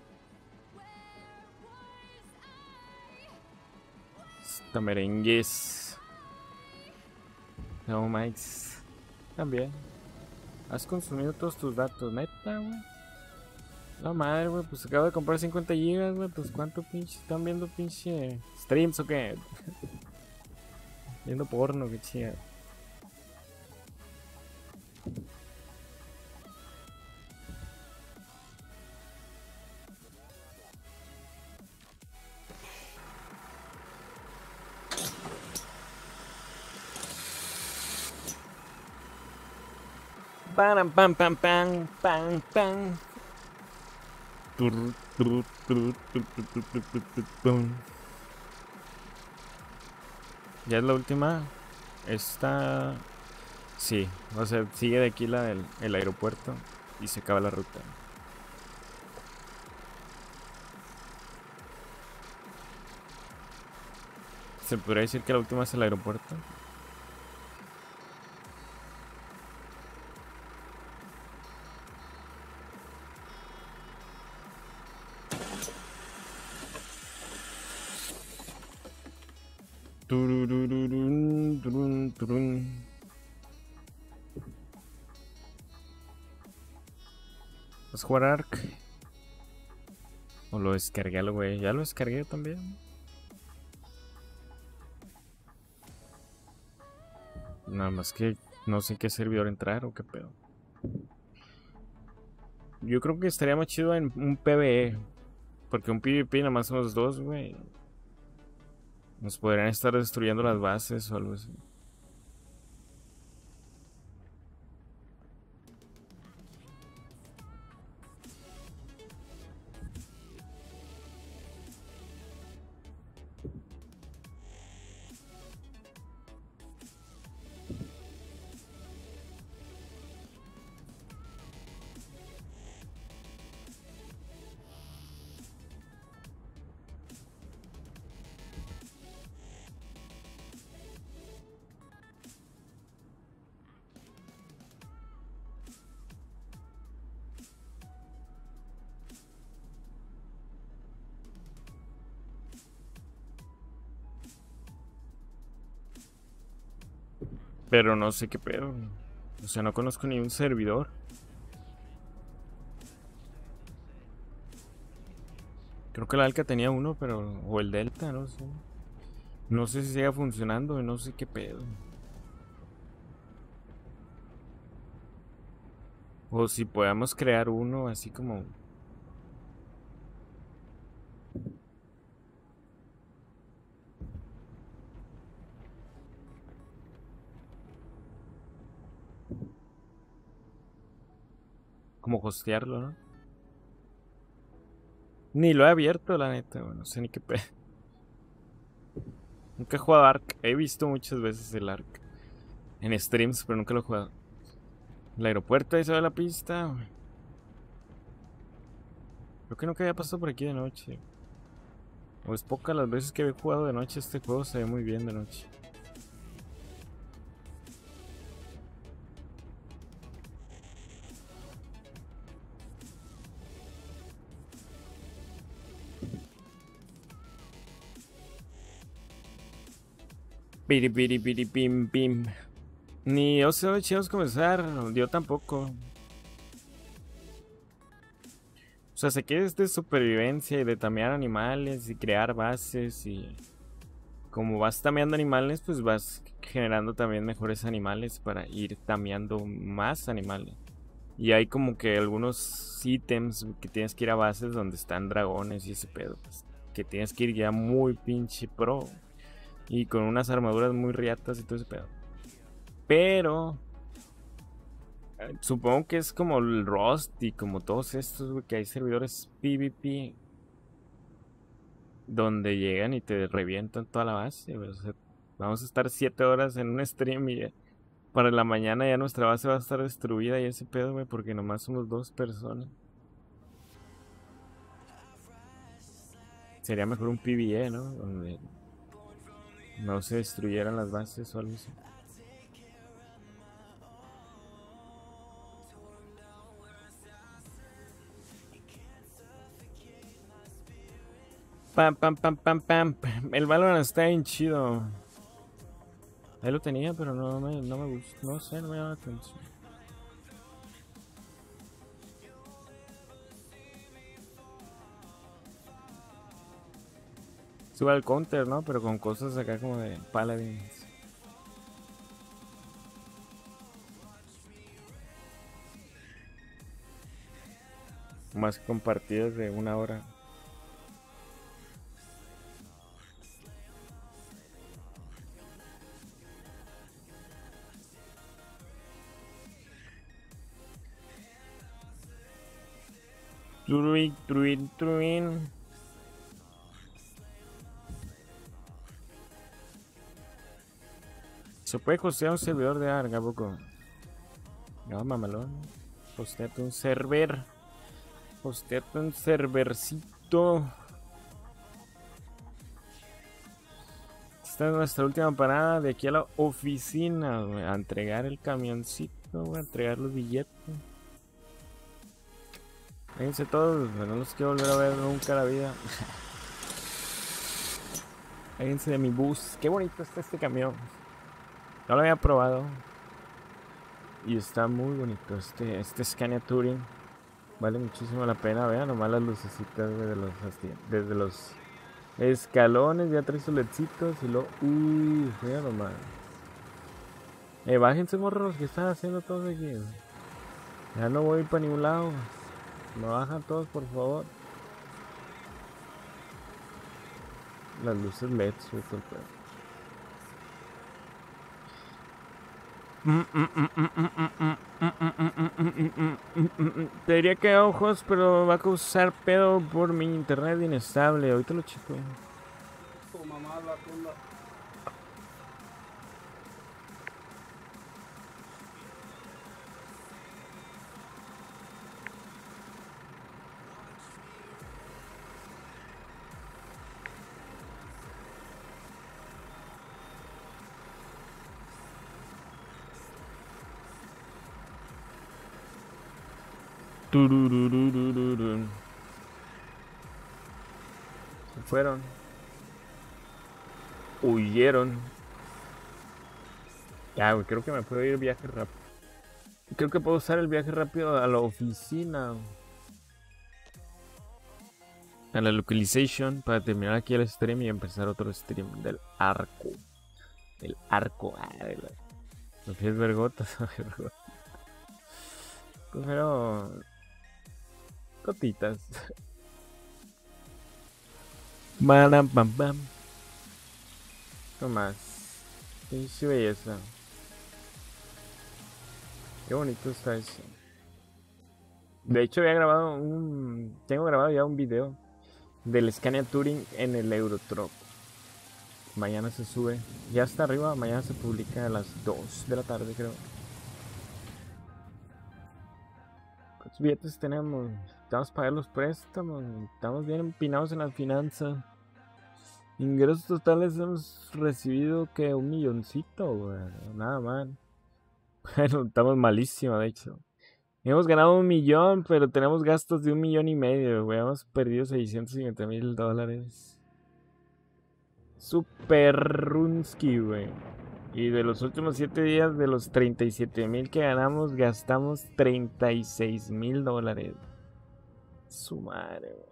Esta merengues. No, Mike's. También. Has consumido todos tus datos, neta, güey. La madre, güey, pues acabo de comprar 50 gigas, güey. Pues cuánto pinche están viendo pinche streams o qué? <laughs> viendo porno, qué chido. pam, pam, pam, pam, pam, pam. Ya es la última. Esta. Sí, o sea, sigue de aquí la del el aeropuerto y se acaba la ruta. ¿Se podría decir que la última es el aeropuerto? Jugar Ark? O lo descargué al güey. Ya lo descargué también. Nada más que no sé en qué servidor entrar o qué pedo. Yo creo que estaría más chido en un PvE. Porque un PvP nada más somos dos, güey. Nos podrían estar destruyendo las bases o algo así. Pero no sé qué pedo. O sea, no conozco ni un servidor. Creo que la Alca tenía uno, pero. O el Delta, no sé. No sé si siga funcionando, no sé qué pedo. O si podamos crear uno así como. Hostearlo, ¿no? Ni lo he abierto, la neta, bueno, no sé ni qué pedo. <laughs> Nunca he jugado Ark. He visto muchas veces el Ark. En streams, pero nunca lo he jugado. El aeropuerto, ahí se ve la pista. Creo que nunca había pasado por aquí de noche. O es pocas las veces que he jugado de noche este juego, se ve muy bien de noche. Piri piri piri pim. Ni yo sé chidos comenzar, yo tampoco. O sea, sé que es de supervivencia y de tamear animales y crear bases y como vas tameando animales, pues vas generando también mejores animales para ir tameando más animales. Y hay como que algunos ítems que tienes que ir a bases donde están dragones y ese pedo, pues, que tienes que ir ya muy pinche pro. Y con unas armaduras muy riatas y todo ese pedo. Pero. eh, Supongo que es como el Rust y como todos estos, güey, que hay servidores PvP. Donde llegan y te revientan toda la base. O sea, vamos a estar 7 horas en un stream y ya- para la mañana ya nuestra base va a estar destruida y ese pedo, güey, porque nomás somos dos personas. Sería mejor un PvE, ¿no? Donde no se destruyeran las bases o algo así. Pam, pam, pam, pam, pam. El Valorant está bien chido. Ahí lo tenía, pero no me, no me gusta. No sé, no me la atención. Sube al counter, ¿no? Pero con cosas acá como de paladins. Más compartidas de una hora. Truin, truin, truin. ¿Se puede hostear un servidor de Arga, poco? No, mamalón. Hosteate un server. Hosteate un servercito. Esta es nuestra última parada de aquí a la oficina, A entregar el camioncito, A entregar los billetes. Fíjense todos, no los quiero volver a ver nunca la vida. <laughs> Fíjense de mi bus. Qué bonito está este camión. No lo había probado. Y está muy bonito este, este Scania Touring. Vale muchísimo la pena. Vean nomás las lucecitas desde los, los escalones. Ya trae sus ledcitos y lo... Uy, vean nomás. Eh, bájense morros que están haciendo todos aquí. Ya no voy para ningún lado. Me bajan todos por favor. Las luces LED, todo el Te diría que ojos, pero va a causar pedo por mi internet inestable. Ahorita lo checo. Se fueron. Huyeron. Ya, creo que me puedo ir viaje rápido. Creo que puedo usar el viaje rápido a la oficina. A la localization para terminar aquí el stream y empezar otro stream del arco. El arco. Lo que es vergotas. vergotas. Pero. Cotitas. Maram, pam, pam. ¿Qué más? Pinche belleza. Qué bonito está eso. De hecho, había grabado un. Tengo grabado ya un video del Scania Touring en el Eurotruck. Mañana se sube. Ya está arriba, mañana se publica a las 2 de la tarde, creo. ¿Cuántos billetes tenemos? Estamos pagar los préstamos. Estamos bien empinados en las finanzas. Ingresos totales hemos recibido que un milloncito, güey. Nada mal. <laughs> Bueno, estamos malísimo, de hecho. Hemos ganado un millón, pero tenemos gastos de un millón y medio, güey. Hemos perdido 650 mil dólares. Super Runsky, güey. Y de los últimos 7 días, de los 37 mil que ganamos, gastamos 36 mil dólares. Su madre.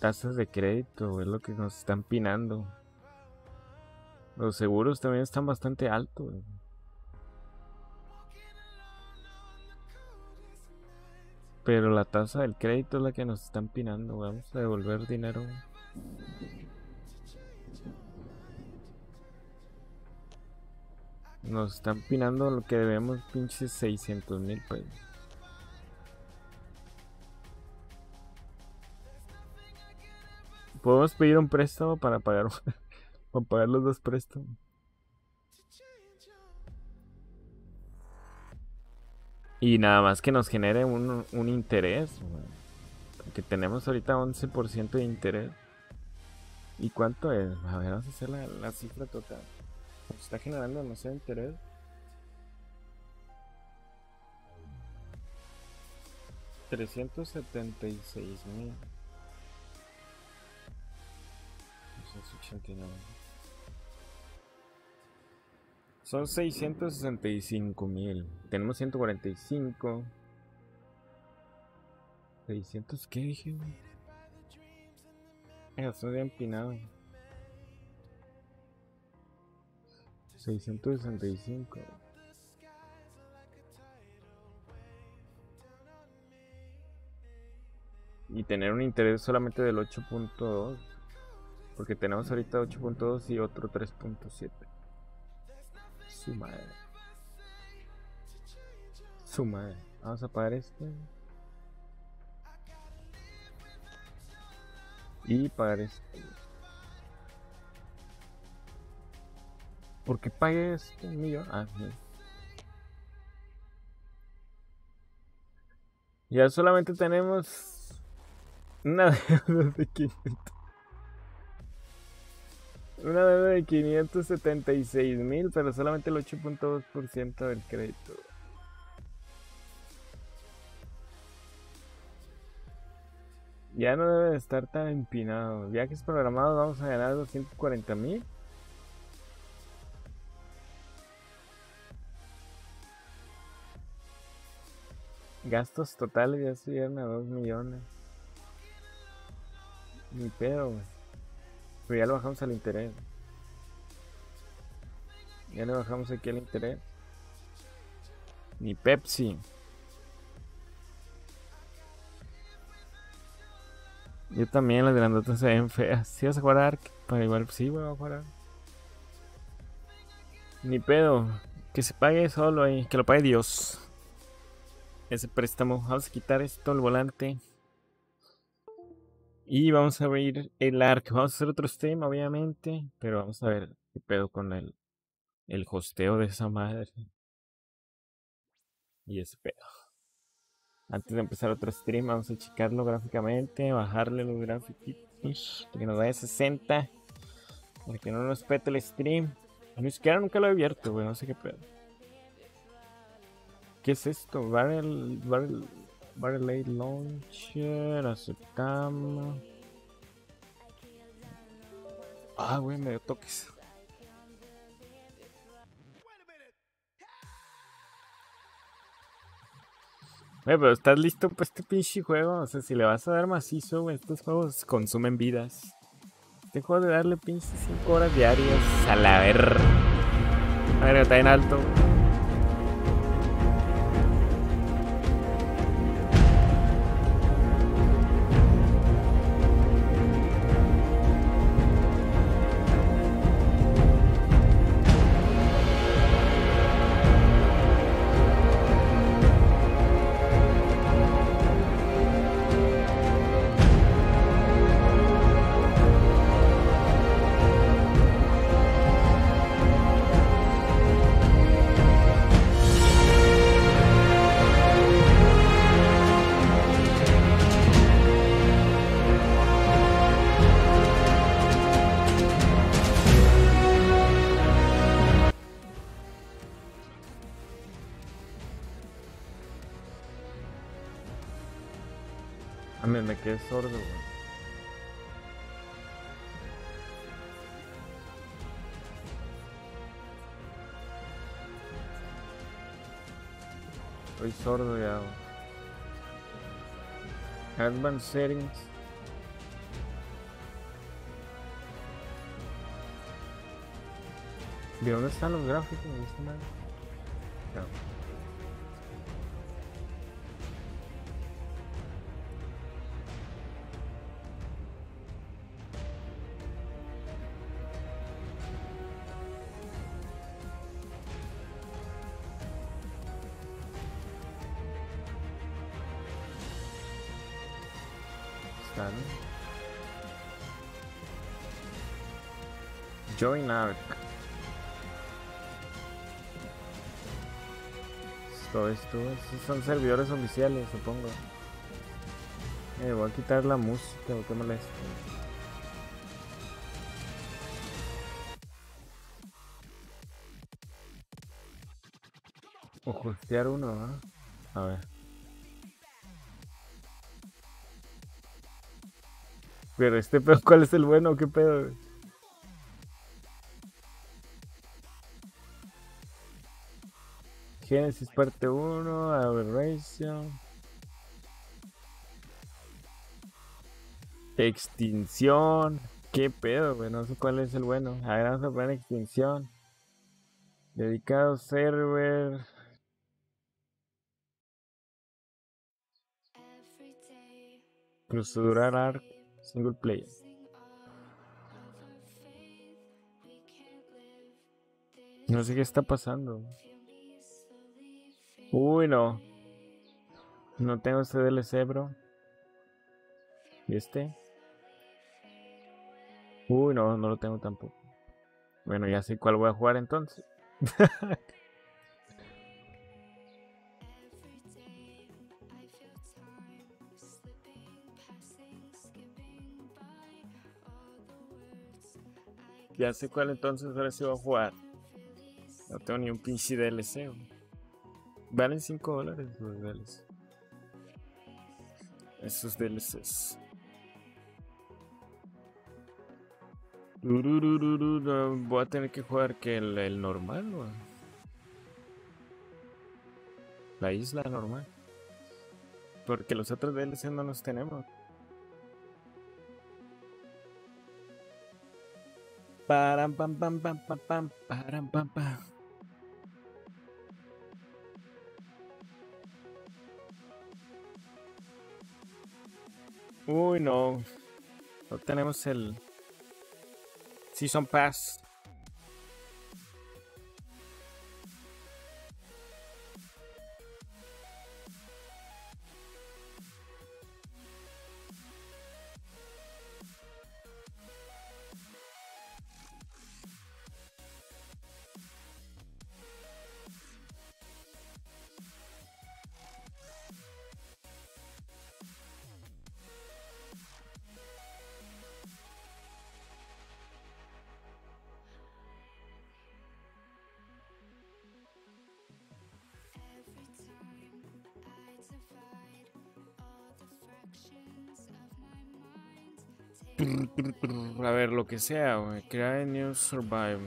Tasas de crédito, es lo que nos están pinando. Los seguros también están bastante altos. Pero la tasa del crédito es la que nos están pinando. Vamos a devolver dinero. Nos están pinando lo que debemos, pinches 600 mil pesos. Podemos pedir un préstamo para pagar, <laughs> para pagar los dos préstamos. Y nada más que nos genere un, un interés. güey. Porque tenemos ahorita 11% de interés. ¿Y cuánto es? A ver, vamos a hacer la, la cifra total. Nos está generando demasiado interés. Trescientos setenta y seis mil. 289. Son 665 mil. Tenemos 145. 600, ¿qué dije? Eh, estoy bien empinado. 665. Y tener un interés solamente del 8.2. Porque tenemos ahorita 8.2 y otro 3.7. Su madre. Su madre. Vamos a pagar este. Y pagar este. ¿Por qué pagué este millón? Ah, sí. Ya solamente tenemos una <laughs> deuda de 500. Una deuda de 576 mil, pero solamente el 8.2% del crédito. Ya no debe de estar tan empinado. Viajes programados vamos a ganar 240 mil. Gastos totales ya subieron a 2 millones. Ni pedo, güey. Pero ya le bajamos al interés. Ya le bajamos aquí al interés. Ni Pepsi. Yo también, las grandotas se ven feas. Si vas a jugar para igual, sí, voy a jugar. Ni pedo. Que se pague solo ahí. Que lo pague Dios. Ese préstamo. Vamos a quitar esto, el volante. Y vamos a ver el Ark. Vamos a hacer otro stream, obviamente. Pero vamos a ver qué pedo con el, el hosteo de esa madre. Y ese pedo. Antes de empezar otro stream, vamos a checarlo gráficamente, bajarle los gráficos que nos vaya a 60. Para que no nos pete el stream. Ni siquiera nunca lo he abierto, güey, no sé qué pedo. ¿Qué es esto? Barrel, barrel, Aid Launcher, aceptamos. Ah, güey, me dio toques. Güey, pero ¿estás listo para este pinche juego? O sea, si le vas a dar macizo, güey, estos juegos consumen vidas. Este juego de darle pinche 5 horas diarias a la ver. A ver, está en alto. Sordo ya. Advanced settings. ¿De dónde están los gráficos? de Join Arc. Esto, estos son servidores oficiales, supongo. Eh, voy a quitar la música, qué molesto. O hostear uno, ¿ah? A ver. Pero este pedo, ¿cuál es el bueno? ¿Qué pedo? Genesis parte 1, Aberration. Extinción. ¿Qué pedo, güey? No sé cuál es el bueno. A ver, vamos a poner extinción. Dedicado server. Procedural arc. Single player. No sé qué está pasando. Uy, no. No tengo este DLC, bro. ¿Y este? Uy, no, no lo tengo tampoco. Bueno, ya sé cuál voy a jugar entonces. <laughs> Ya sé cuál entonces ahora sí va a jugar. No tengo ni un pinche DLC. Valen 5 dólares los DLC. Esos DLCs. Voy a tener que jugar que el, normal, güey. La isla normal. Porque los otros DLC no los tenemos. Param pam pam pam pam pam param pam pam. Uy, no. No tenemos el Season Pass. A ver, lo que sea, güey. Crear New Survival.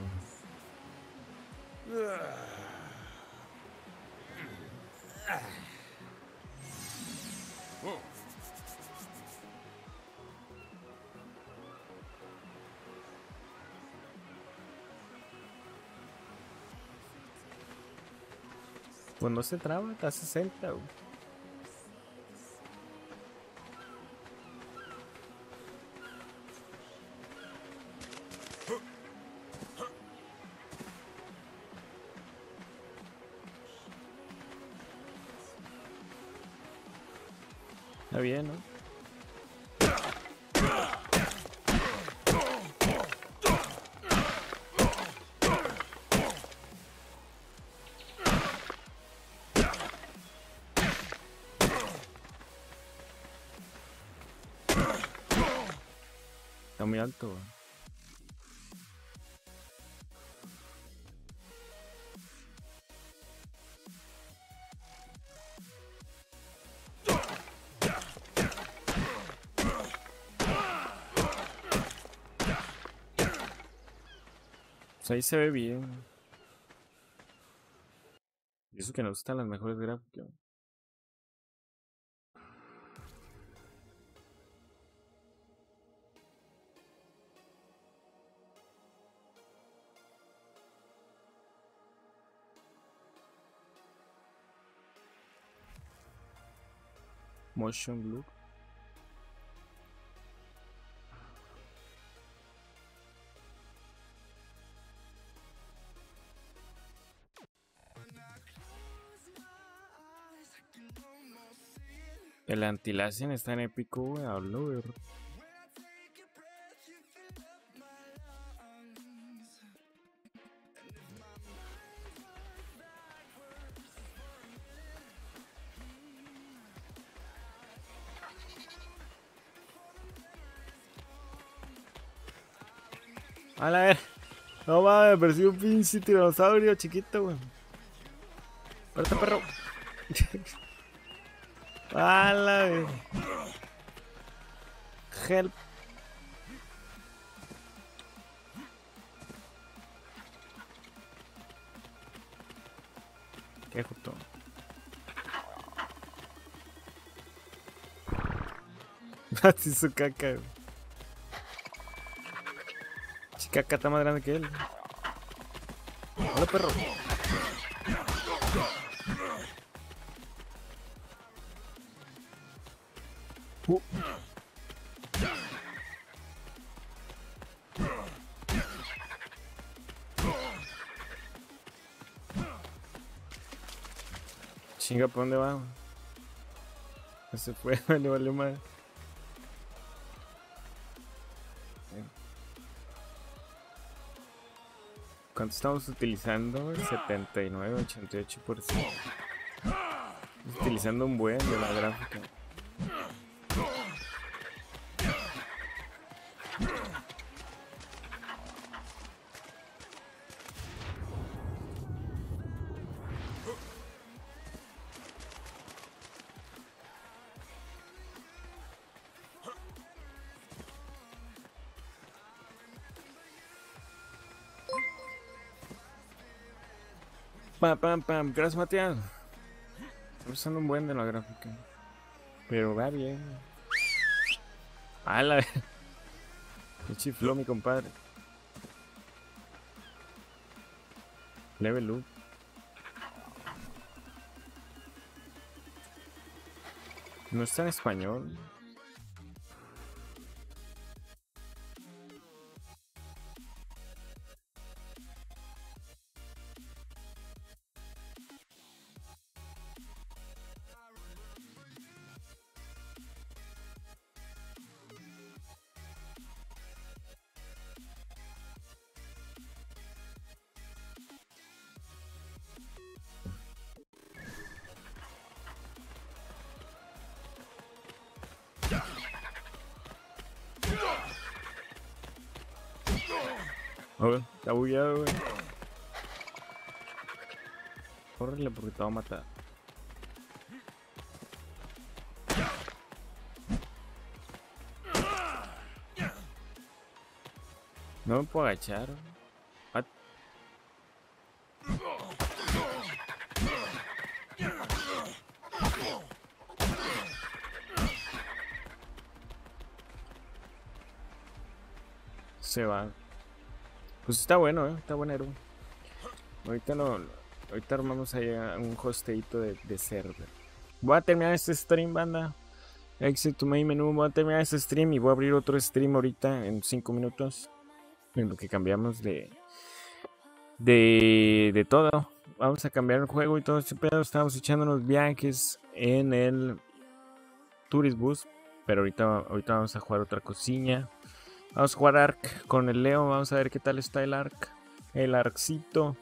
Pues no se traba, está a 60, güey. Muy alto. Pues ahí se ve bien. Y eso que nos gustan las mejores gráficas. Motion. El antilacen está en épico, güey. Hablo, Pareció un pinche tiranosaurio chiquito, güey. Espérate, perro. A la ver. Help. Qué justo. <laughs> Así su caca, güey. Si caca está más grande que él. Chinga, ¿por dónde va? Se fue, <laughs> le valió mal. ¿Cuánto estamos utilizando? 79, 88%. Utilizando un buen de la gráfica. Pam, pam, pam. Gracias, Matías. Está usando un buen de la gráfica. Pero va bien. A la Me chifló mi compadre. Level up. No está en español. Bugueado, güey. Córrele porque te va a matar. No me puedo agachar. What? Se va. Pues está bueno, ¿eh? Está buenero. Ahorita no... Ahorita armamos ahí a un hosteito de, de server. Voy a terminar este stream, banda. Exit to main menú. Voy a terminar este stream y voy a abrir otro stream ahorita en 5 minutos. En lo que cambiamos de... De... De todo. Vamos a cambiar el juego y todo este pedo. Estamos echando unos viajes en el... Tourist Bus. Pero ahorita, ahorita vamos a jugar otra cosilla. Vamos a jugar Ark con el Leo. Vamos a ver qué tal está el Ark. El Arkcito.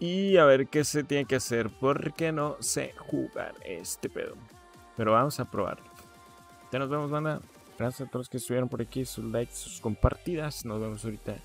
Y a ver qué se tiene que hacer. Porque no sé jugar este pedo. Pero vamos a probarlo. Ya nos vemos, banda. Gracias a todos los que estuvieron por aquí. Sus likes, sus compartidas. Nos vemos ahorita